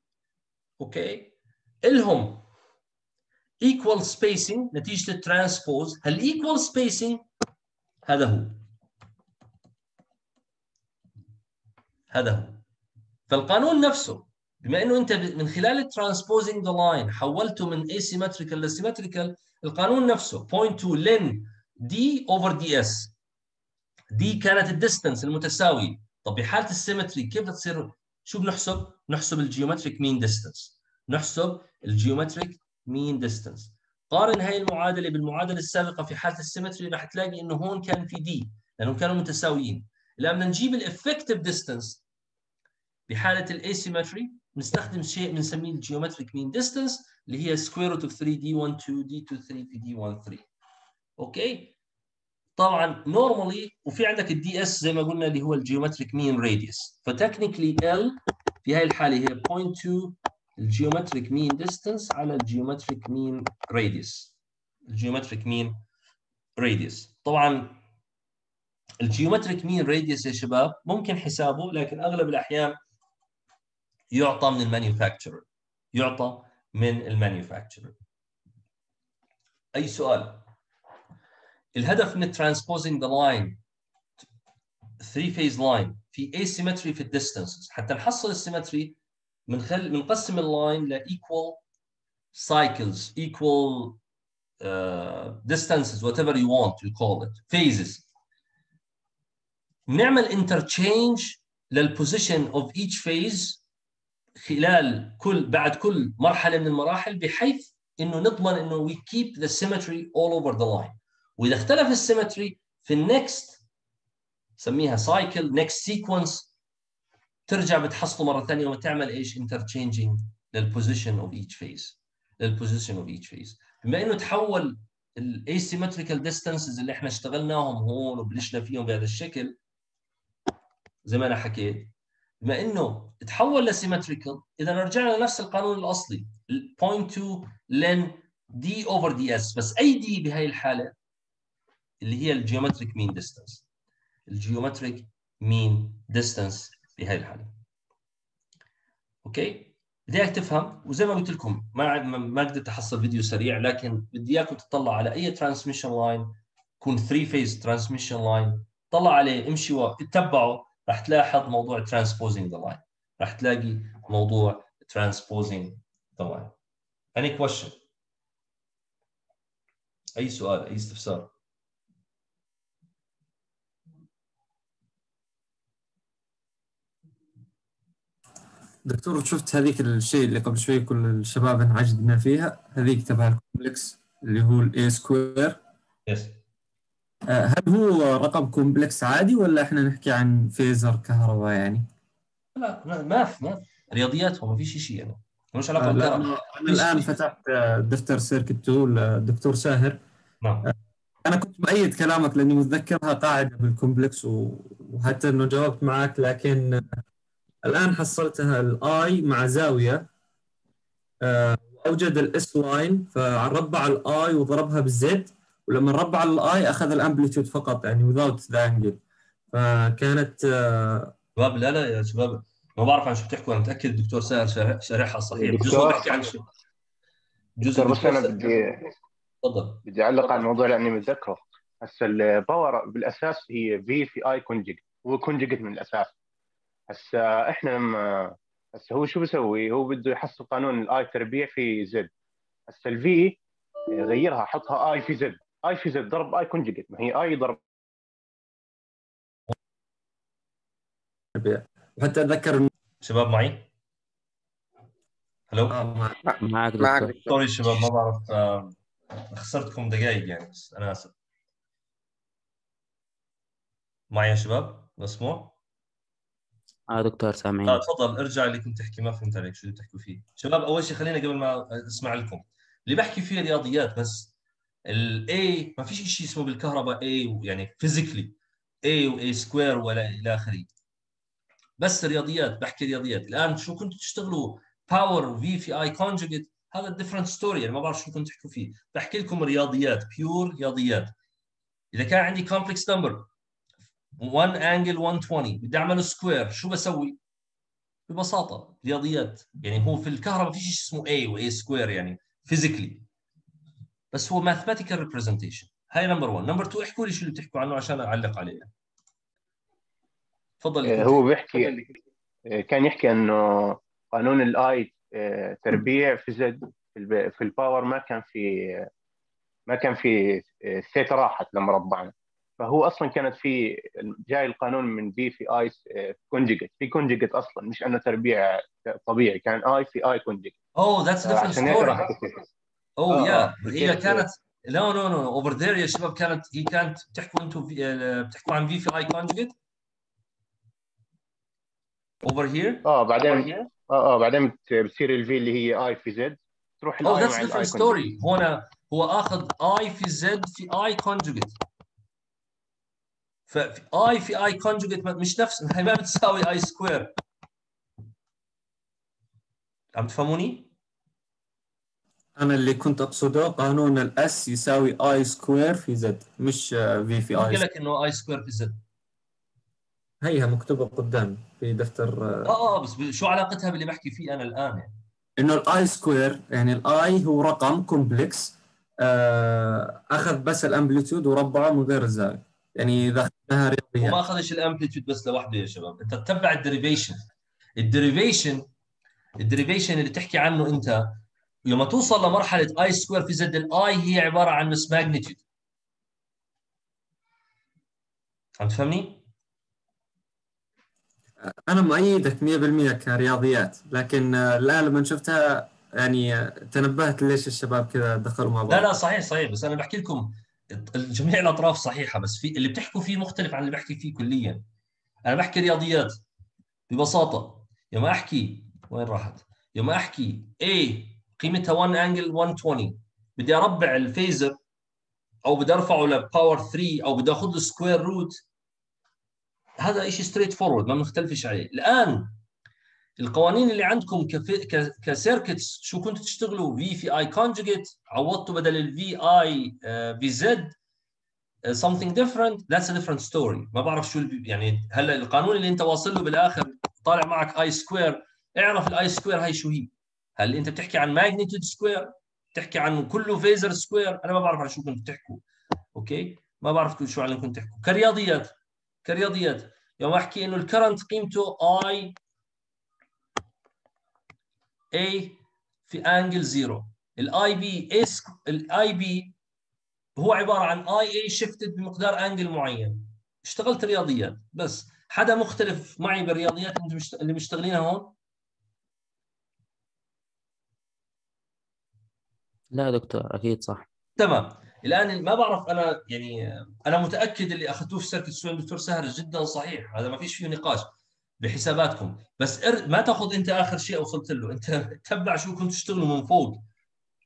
okay؟ إلهم equal spacing نتيجة ال transpose هال equal spacing هذا هو. هذا هو. فالقانون نفسه بما إنه أنت من خلال ال transposing the line حولته من asymmetrical ل symmetrical القانون نفسه 0.2 ln D over Ds D كانت ال distance المتساوي طب بحاله ال symmetry كيف بدها تصير شو بنحسب؟ نحسب ال geometric mean distance نحسب ال geometric mean distance قارن هاي المعادلة بالمعادلة السابقة في حالة ال symmetry راح تلاقي إنه هون كان في D لانهم كانوا متساويين. الان بدنا نجيب ال effective distance بحالة ال asymmetry بنستخدم شيء بنسميه ال geometric mean distance اللي هي square root of 3 D 1 2 D 2 3 في D 1 3 okay طبعا normally وفي عندك ال Ds زي ما قلنا اللي هو ال geometric mean radius ف technically ال في هاي الحالة هي 0.2 ال geometric mean distance على ال geometric mean radius ال geometric mean radius طبعا ال geometric mean radius يا شباب ممكن حسابه لكن أغلب الأحيان يعطى من ال manufacturer يعطى من ال manufacturer أي سؤال؟ الهدف من transposing the line three phase line في asymmetry في الديستانسز حتى نحصل السيمتري بنخل بنقسم اللاين ل equal cycles equal uh, distances whatever you want you call it phases بنعمل interchange للposition of each phase خلال كل بعد كل مرحله من المراحل بحيث انه نضمن انه we keep the symmetry all over the line واذا اختلف ال symmetry في ال next سميها cycle next sequence ترجع بتحصله مرة ثانية وتعمل إيش؟ interchanging لل position of each phase لل position of each phase بما إنه تحول ال asymmetrical distances اللي إحنا اشتغلناهم هون وبلشنا فيهم بهذا الشكل زي ما أنا حكيت بما إنه تحول ل symmetrical إذا رجعنا لنفس القانون الأصلي 0.2 ln D over Ds بس أي D بهي الحالة؟ اللي هي ال geometric mean distance ال geometric mean distance بهي الحالة. okay؟ بدي إياك تفهم وزي ما قلت لكم ما ما قدرت أحصل فيديو سريع لكن بدي إياكم تطلع على أي transmission line يكون 3 phase transmission line طلع عليه امشي واتبعه راح تلاحظ موضوع transposing the line راح تلاقي موضوع transposing the line any question أي سؤال؟ أي استفسار؟ دكتور شفت هذيك الشيء اللي قبل شوي كل الشباب انعجبنا فيها؟ هذيك تبع ال complex اللي هو ال I square yes هل هو رقم complex عادي ولا إحنا نحكي عن phasor كهرباء يعني؟ لا ما math math رياضيات هو ما فيش شيء أنا مش علاقة آه، بالكهرباء. أنا أنا الآن فتحت آه، دفتر circuit 2 للدكتور ساهر. نعم. أنا كنت مؤيد كلامك لأني متذكرها قاعدة بال complex وحتى إنه جاوبت معك لكن الآن حصلتها ال I مع زاوية اوجد ال S line فربع ال I وضربها بال Z ولما ربع ال I أخذ ال amplitude فقط يعني without the angle فكانت آه، شباب لا لا يا شباب ما بعرف عن شو بتحكوا. أنا متأكد الدكتور شارح- شارحها صحيح. بجوز هو دكتور. بيحكي عن شيء بجوز دكتور بس الدكتور أنا بدي تفضل. بدي أعلق على الموضوع لأني متذكره. هسه ال power بالأساس هي V في I conjugate هو conjugate من الأساس. هسه إحنا لما هسه هو شو بيسوي؟ هو بده يحسب قانون ال I تربيع في Z هسه ال V غيرها حطها I في Z I في Z ضرب I conjugate ما هي I ضرب وحتى أتذكر شباب معي؟ hello آه، مع- معك معك sorry شباب ما بعرف آه، خسرتكم دقائق يعني بس أنا آسف. معي يا شباب؟ مسموع؟ آه دكتور آه سامعين تفضل ارجع اللي كنت تحكي ما فهمت عليك شو بتحكوا فيه. شباب أول شيء خلينا قبل ما أسمع لكم. اللي بحكي فيه رياضيات بس ال I ما فيش شيء اسمه بالكهرباء I يعني physically I و I square ولا إلى آخره. بس رياضيات بحكي رياضيات. الآن شو كنتوا تشتغلوا؟ power V في I conjugate هذا different story أنا ما بعرف شو كنتوا تحكوا فيه. بحكي لكم رياضيات pure رياضيات. إذا كان عندي complex number 1 angle 120 بدي أعمله square شو بسوي؟ ببساطة رياضيات. يعني هو في الكهرباء في شيء اسمه A و A square يعني physically بس هو mathematical representation هاي number 1 number 2 احكوا لي شو اللي بتحكوا عنه عشان أعلق عليه. تفضل. آه، هو بيحكي آه، كان يحكي إنه قانون الاي تربيع في زد في الب- في الباور ما كان في ما كان في آه، ثيتا راحت لما ربعنا. فهو أصلا كانت في جاي القانون من V في I conjugate في conjugate أصلا مش أنه تربيع طبيعي كان I في I conjugate oh that's different story oh آه، يا آه. هي كانت لا no no over there يا شباب كانت هي كانت بتحكوا أنتم بتحكوا عن V في I conjugate over here آه بعدين آه آه بعدين بت- بتصير ال V اللي هي I في Z تروح oh that's different story هون هو آخذ I في Z في I conjugate ففي I في I conjugate مش نفس هي ما بتساوي I square عم تفهموني؟ أنا اللي كنت أقصده قانون الأس يساوي اي سكوير في زد مش في في قلت I لك إنه I square في Z هيها مكتوبة قدام في دفتر آه، آه آه بس شو علاقتها باللي بحكي فيه أنا الآن يعني؟ إنه ال I square يعني ال I هو رقم complex آه، أخذ بس ال amplitude وربعه من غير الزاويه يعني إذا وما رياضيات. أخذش ال amplitude بس لوحده يا شباب. أنت تتبع ال derivation ال derivation ال derivation اللي تحكي عنه أنت لما توصل لمرحلة I square في Z ال I هي عبارة عن مش magnitude عم تفهمني؟ أنا مؤيدك 100% كرياضيات لكن آه، الآن لما شفتها يعني آه، تنبهت ليش الشباب كذا دخلوا مع بعض. لا لا صحيح صحيح بس أنا بحكي لكم جميع الأطراف صحيحة بس في اللي بتحكوا فيه مختلف عن اللي بحكي فيه كليا. أنا بحكي رياضيات ببساطة. يوم أحكي وين راحت؟ يوم أحكي A قيمتها 1 angle 120 بدي أربع ال phasor أو بدي أرفعه ل power 3 أو بدي أخذ له square root هذا شيء straightforward ما بنختلفش عليه. الآن القوانين اللي عندكم. ك circuits شو كنتوا تشتغلوا؟ في V I conjugate عوضتوا بدل ال V I في Z something different. That's a different story. ما بعرف شو. يعني هلا القانون اللي انت واصل له بالاخر طالع معك I square اعرف ال I square هاي شو هي. هل انت بتحكي عن magnitude square بتحكي عن كله phasor square أنا ما بعرف عن شو كنتوا تحكوا okay ما بعرف شو عن كنتوا تحكوا كرياضيات. كرياضيات. يوم احكي انه ال current قيمته I A في angle zero ال I B اس ال I B هو عبارة عن I A shifted بمقدار angle معين. اشتغلت رياضيات بس حدا مختلف معي بالرياضيات. اللي مشتغلينها هون؟ لا دكتور أكيد صح. تمام. الآن ما بعرف أنا يعني أنا متأكد اللي أخذتوه في circuit two عند دكتور ساهر جدا صحيح. هذا ما فيش فيه نقاش. بحساباتكم. بس. ما تأخذ أنت آخر شيء وصلت له. أنت تبع شو كنتوا تشتغلوا من فوق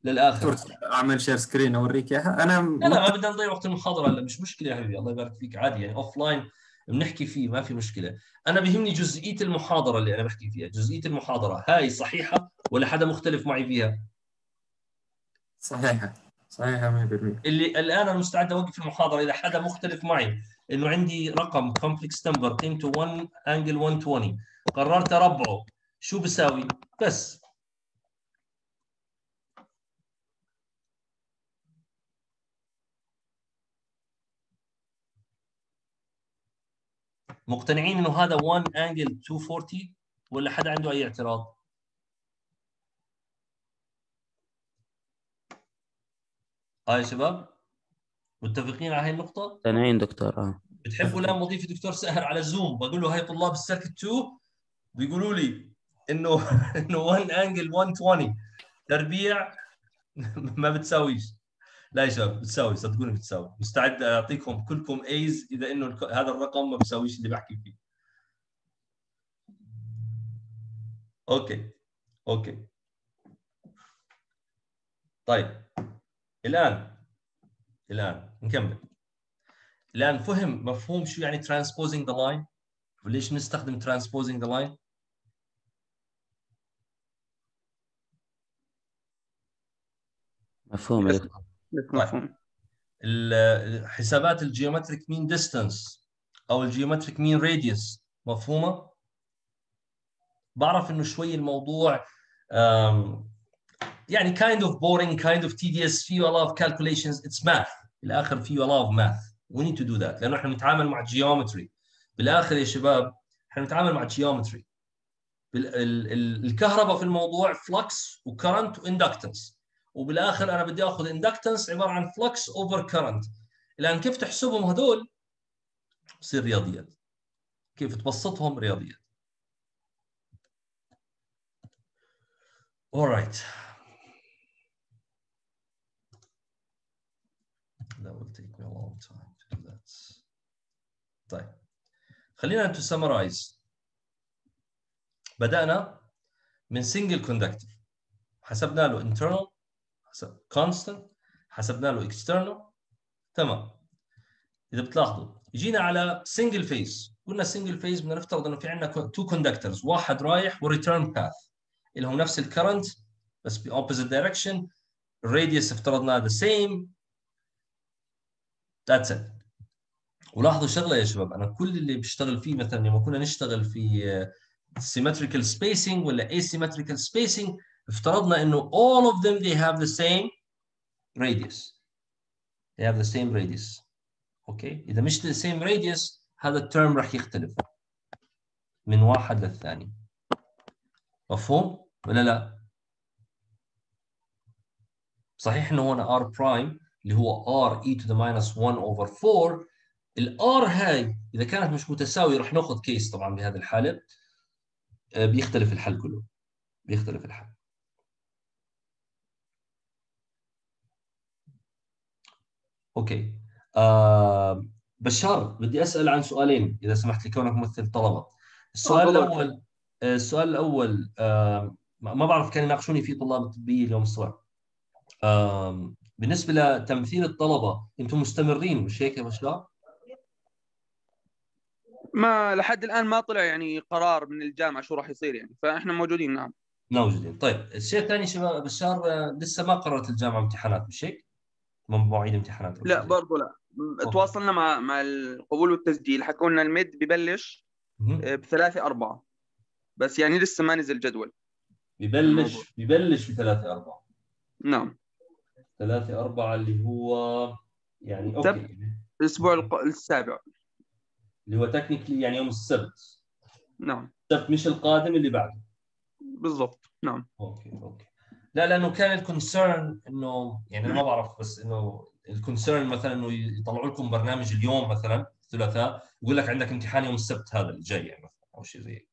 للآخر. أعمل share screen أوريك إياها. أنا لا لا ما بدنا نضيع وقت المحاضرة هلا. مش مشكلة يا حبيبي. الله يبارك فيك. عادي يعني offline بنحكي فيه ما في مشكلة. أنا بهمني جزئية المحاضرة اللي أنا بحكي فيها. جزئية المحاضرة. هاي صحيحة ولا حدا مختلف معي فيها؟ صحيحة. صحيحة 100% اللي الآن أنا مستعد أوقف المحاضرة إذا حدا مختلف معي. إنه عندي رقم complex number قيمته 1 angle 120 قررت أربعه شو بساوي؟ بس مقتنعين إنه هذا 1 angle 240 ولا حدا عنده أي اعتراض؟ آه يا شباب متفقين على هاي النقطة؟ مقتنعين دكتور آه. بتحبوا الان أضيف دكتور ساهر على زوم بقول له هاي طلاب ال circuit 2 بيقولوا لي إنه إنه 1 angle 120 تربيع ما بتساويش. لا يا شباب بتساوي صدقوني بتساوي. مستعد أعطيكم كلكم A's إذا إنه هذا الرقم ما بيساويش اللي بحكي فيه. okay okay. طيب الآن الآن نكمل. الآن فهم مفهوم شو يعني transposing the line وليش نستخدم transposing the line مفهوم طيب. مفهوم. ال- حسابات ال geometric mean distance أو ال geometric mean radius مفهومة؟ بعرف إنه شوي الموضوع يعني kind of boring kind of tedious فيه a lot of calculations it's math. بالآخر فيه a lot of math. We need to do that. لأنه إحنا بنتعامل مع geometry. بالآخر يا شباب إحنا بنتعامل مع geometry. الكهرباء في الموضوع flux و current و inductance وبالآخر أنا بدي آخذ inductance عبارة عن flux over current الآن كيف تحسبهم هذول بصير رياضيات. كيف تبسطهم؟ رياضيات. Alright that will take me a long time to do that طيب خلينا to summarize بدأنا من single conductor حسبنا له internal حسب constant حسبنا له external تمام اذا بتلاحظوا جينا على single phase قلنا single phase بدنا نفترض انه في عندنا two conductors واحد رايح و return path لهم نفس ال current بس ب opposite direction ال radius افترضناه the same that's it. ولاحظوا شغلة يا شباب أنا كل اللي بشتغل فيه مثلا لما كنا نشتغل في symmetrical spacing ولا asymmetrical spacing افترضنا إنه all of them they have the same radius. They have the same radius. okay إذا مش the same radius هذا ال term راح يختلف من واحد للثاني. مفهوم؟ ولا لا؟ صحيح إنه هنا r prime اللي هو r e to the minus 1 over 4 ال r هاي إذا كانت مش متساوية راح ناخذ case طبعا بهذه الحالة. آه، بيختلف الحل كله. بيختلف الحل. أوكي. آه بشار بدي أسأل عن سؤالين إذا سمحت لي كونك ممثل طلبة. السؤال. الأول آه، السؤال الأول آه ما بعرف كانوا يناقشوني فيه طلاب الطبيه اليوم الصبح آه بالنسبة لتمثيل الطلبة أنتم مستمرين مش هيك يا بشار؟ ما لحد الآن ما طلع يعني قرار من الجامعة شو راح يصير يعني فإحنا موجودين نعم. موجودين. طيب الشيء الثاني شباب بشار لسه ما قررت الجامعة امتحانات مش هيك؟ من مواعيد امتحانات. لا. برضو لا. تواصلنا مع مع القبول والتسجيل. حكوا لنا الميد ببلش. آه، بثلاثة أربعة. بس يعني لسه ما نزل جدول. ببلش ببلش بثلاثة أربعة. نعم. ثلاثة أربعة اللي هو يعني okay. الأسبوع السابع. اللي هو technically يعني يوم السبت. نعم. السبت مش القادم اللي بعده. بالضبط. نعم. okay okay. لا لأنه كان ال concern إنه يعني أنا ما بعرف بس إنه ال concern مثلا إنه يطلعوا لكم برنامج اليوم مثلا الثلاثاء يقول لك عندك امتحان يوم السبت هذا اللي جاي يعني مثلا أو شيء زي هيك.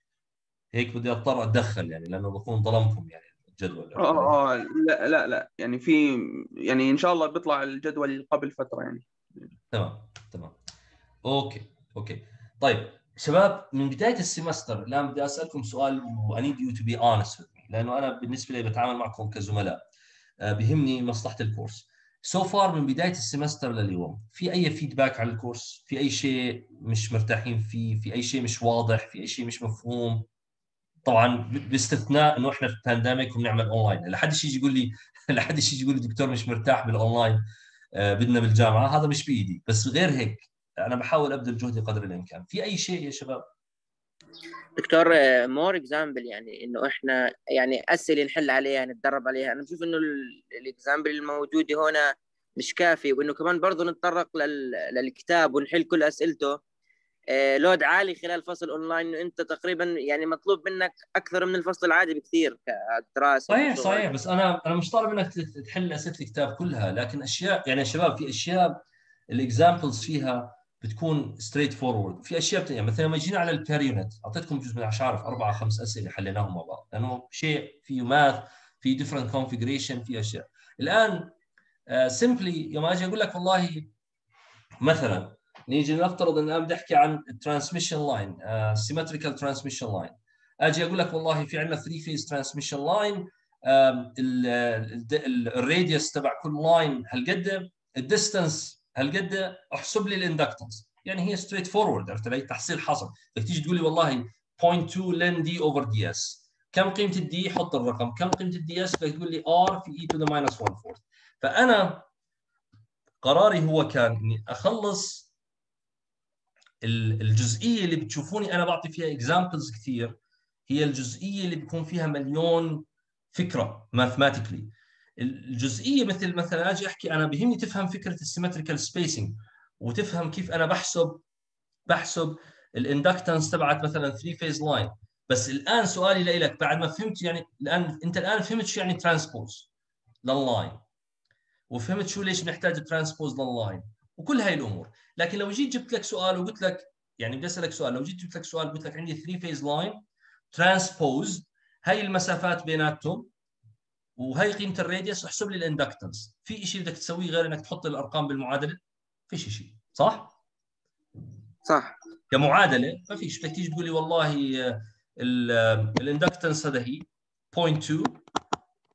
هيك بدي أضطر أتدخل يعني لأنه بكون ظلمكم يعني. الجدول آه آه لا لا لا. يعني في يعني إن شاء الله بيطلع الجدول قبل فترة يعني. تمام تمام. okay okay. طيب شباب من بداية ال semester الآن بدي أسألكم سؤال و I need you to be honest with me لأنه أنا بالنسبة لي بتعامل معكم كزملاء. آه، بيهمني مصلحة ال course. so so far من بداية ال semester لليوم في أي feedback على ال course؟ في أي شيء مش مرتاحين فيه؟ في أي شيء مش واضح؟ في أي شيء مش مفهوم؟ طبعا باستثناء إنه إحنا في pandemic وبنعمل اونلاين لا حدش يجي يقول لي لا حد يجي يقول لي دكتور مش مرتاح بالاونلاين آه، بدنا بالجامعة. هذا مش بإيدي. بس غير هيك أنا بحاول أبذل جهدي قدر الإمكان. في أي شيء يا شباب؟ دكتور more example يعني إنه إحنا يعني أسئلة نحل عليها نتدرب عليها. أنا بشوف إنه ال example الموجودة هنا مش كافي وإنه كمان برضه نتطرق لل... للكتاب ونحل كل أسئلته. آه، load عالي خلال فصل أونلاين انه انت تقريبا يعني مطلوب منك أكثر من الفصل العادي بكثير كدراسة صحيح. صحيح بس أنا أنا مش طالب منك تحل أسئلة الكتاب كلها لكن أشياء يعني يا شباب في أشياء ال examples فيها بتكون straightforward في أشياء. يعني مثلا لما جينا على ال per unit أعطيتكم جزء من مش عارف أربع خمس أسئلة حليناهم مع بعض لأنه شيء فيه math في different configuration في أشياء الآن simply يوم أجي أقول لك والله مثلا نيجي نفترض إن أنا بدي أحكي عن ال transmission line symmetrical transmission line أجي أقول لك والله في عندنا 3 phase transmission line ال radius تبع كل line هالقد ال distance هالقد أحسب لي ال inductance. يعني هي straightforward عرفت علي؟ تحصيل حاصل بدك تيجي تقول لي والله 0.2 ln D over Ds كم قيمة ال D حط الرقم. كم قيمة ال Ds بدك تقول لي r في e to the minus 1 fourth فأنا قراري هو كان إني أخلص الجزئية اللي بتشوفوني أنا بعطي فيها examples كثير هي الجزئية اللي بيكون فيها مليون فكرة mathematically الجزئية مثل مثلا أجي أحكي أنا بهمني تفهم فكرة ال symmetrical spacing وتفهم كيف أنا بحسب بحسب ال inductance تبعت مثلا 3 phase line بس الآن سؤالي لك بعد ما فهمت يعني الان أنت الآن فهمت شو يعني transpose لل line وفهمت شو ليش بنحتاج transpose لل line وكل هاي الأمور. لكن لو جيت جبت لك سؤال وقلت لك يعني بدي أسألك سؤال لو جيت جبت لك سؤال قلت لك عندي 3 phase line transpose هاي المسافات بيناتهم وهي قيمة ال radius احسب لي ال inductance. في شيء بدك تسويه غير إنك تحط الأرقام بالمعادلة؟ فيش شيء صح؟ صح. كمعادلة ما فيش. بدك تيجي تقول لي والله ال inductance هذا هي 0.2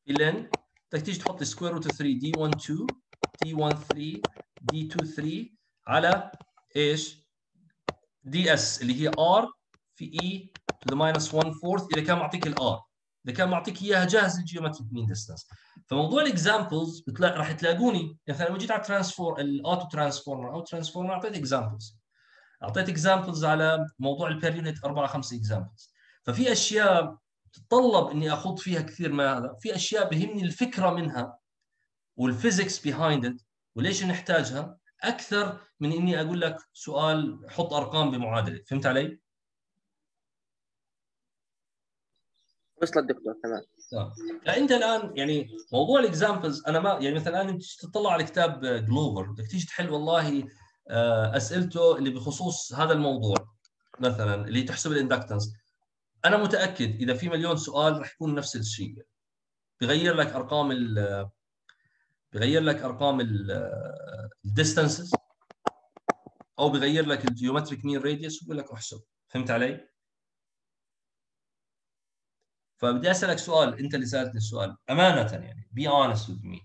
ln بدك تيجي تحط square root 3 D 1 2 D 1 3 D 2 3 على إيش؟ Ds اللي هي r في e to the minus 1 fourth إذا كان معطيك ال r إذا كان معطيك إياها جاهزه geometric mean distance فموضوع ال examples بتلاقي راح تلاقوني. مثلا لو جيت على transfor ال auto transformer أو transformer أعطيت examples أعطيت examples على موضوع ال per unit أربعة خمسة examples ففي أشياء تتطلب إني أخوض فيها كثير ما هذا. في أشياء بهمني الفكرة منها وال physics behind وليش نحتاجها؟ أكثر من إني أقول لك سؤال حط أرقام بمعادلة. فهمت علي؟ وصلت دكتور تمام. فانت الآن يعني موضوع الاكزامبلز أنا ما يعني مثلا الآن أنت تطلع على كتاب جلوفر بدك تيجي تحل والله آه، أسئلته اللي بخصوص هذا الموضوع مثلا اللي تحسب ال inductance. أنا متأكد إذا في مليون سؤال راح يكون نفس الشيء. بغير لك أرقام ال بغير لك أرقام ال distances أو بغير لك ال geometric mean radius ويقول لك احسب فهمت علي؟ فبدي أسألك سؤال أنت اللي سألتني السؤال أمانة يعني be honest with me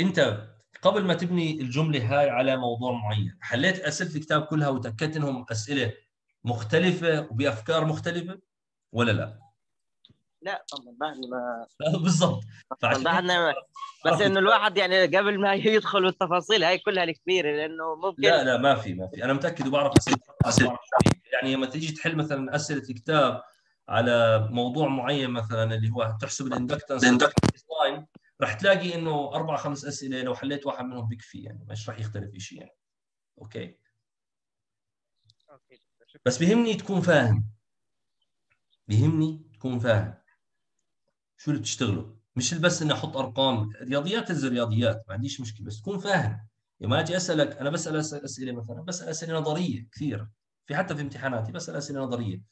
أنت قبل ما تبني الجملة هاي على موضوع معين حليت أسئلة الكتاب كلها وتأكدت إنهم أسئلة مختلفة وبأفكار مختلفة ولا لا؟ لا طبعا بعد ما بالضبط. فعشان بعد ما بس إنه الواحد يعني قبل ما يدخل بالتفاصيل هاي كلها الكبيرة لأنه ممكن لا لا ما في ما في. أنا متأكد وبعرف أسئلة. يعني لما تيجي تحل مثلا أسئلة الكتاب على موضوع معين مثلا اللي هو تحسب ال inductance line راح تلاقي إنه أربع خمس أسئلة لو حليت واحد منهم بكفي يعني مش راح يختلف شيء يعني. أوكي. بس بيهمني تكون فاهم. بيهمني تكون فاهم. شو اللي بتشتغله؟ مش بس إني أحط أرقام رياضيات تنزل رياضيات ما عنديش مشكلة بس تكون فاهم. لما أجي أسألك أنا بسال أسئلة مثلا بسال أسئلة نظرية كثير في حتى في امتحاناتي بسال أسئلة نظرية.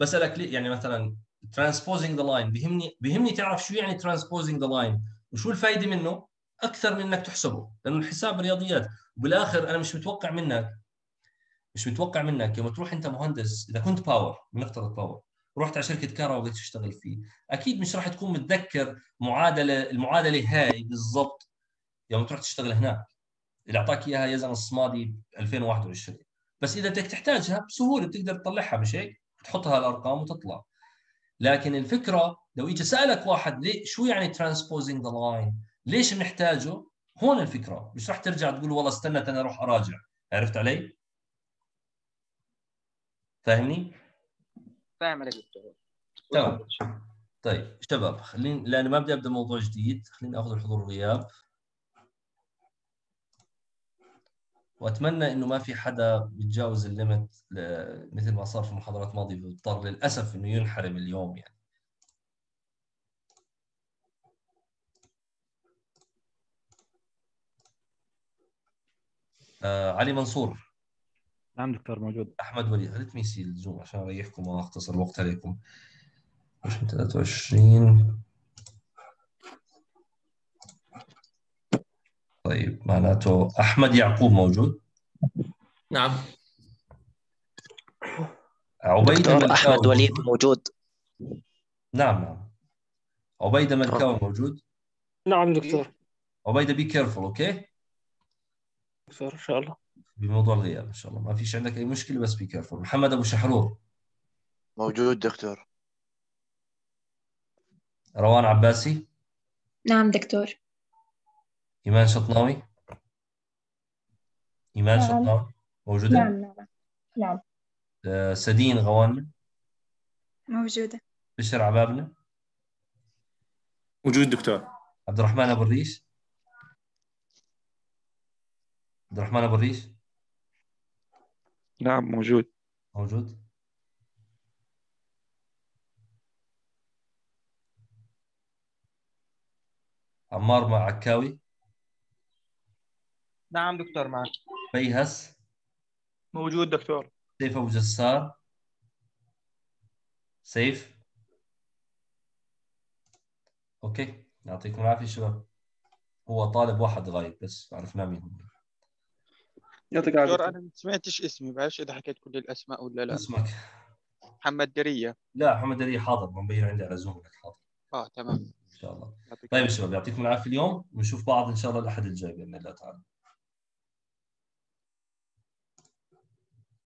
بسألك ليه؟ يعني مثلا transposing the line بيهمني بيهمني تعرف شو يعني transposing the line وشو الفائده منه؟ أكثر من إنك تحسبه لأنه الحساب رياضيات. وبالآخر أنا مش متوقع منك مش متوقع منك يوم تروح أنت مهندس إذا كنت power بنفترض power رحت على شركة كهرباء وبدك تشتغل فيه. أكيد مش راح تكون متذكر معادله المعادلة هاي بالضبط يوم تروح تشتغل هناك. اللي أعطاك إياها يزن الصمادي 2021 بس إذا بدك تحتاجها بسهولة بتقدر تطلعها مش هيك؟ تحطها الأرقام وتطلع. لكن الفكرة لو اجى سألك واحد ليه شو يعني transposing the line ليش بنحتاجه هون الفكرة. مش رح ترجع تقول والله استنى أنا أروح أراجع. عرفت علي؟ فاهمني؟ فاهم عليك دكتور. تمام. طيب شباب خليني لأن ما بدي أبدأ موضوع جديد خليني أخذ الحضور والغياب وأتمنى إنه ما في حدا بيتجاوز الليمت مثل ما صار في محاضرات ماضية بيضطر للأسف إنه ينحرم اليوم يعني. آه علي منصور. نعم دكتور موجود. أحمد وليد let me see الزوم عشان اريحكم واختصر الوقت عليكم؟ 23 طيب معناته أحمد يعقوب موجود. نعم. ملكاوي أحمد وليد موجود؟ موجود. نعم نعم. عبيده ملكاوي موجود. نعم دكتور. عبيده be careful okay دكتور إن شاء الله. بموضوع الغياب إن شاء الله. ما فيش عندك أي مشكلة بس be careful محمد أبو شحرور. موجود دكتور. روان عباسي. نعم دكتور. إيمان شطناوي. إيمان نعم. شطناوي. موجودة؟ نعم نعم. نعم. آه، سدين غوانمه موجودة. بشر عبابنه موجود دكتور. عبد الرحمن أبو الريش عبد الرحمن أبو الريش نعم موجود. موجود؟ عمار مع عكاوي نعم دكتور معك. فيهس؟ موجود دكتور. سيف أبو جسار؟ سيف؟ okay يعطيكم العافية شباب. هو طالب واحد غايب بس عرفنا مين هو. يعطيك دكتور العافية. أنا ما سمعتش اسمي بعرفش إذا حكيت كل الأسماء ولا لا. اسمك. محمد درية. لا محمد دري حاضر مبين عندي على Zoom لك حاضر. آه تمام. إن شاء الله. طيب يا شباب يعطيكم العافية اليوم ونشوف بعض إن شاء الله الأحد الجاي بإذن الله تعالى.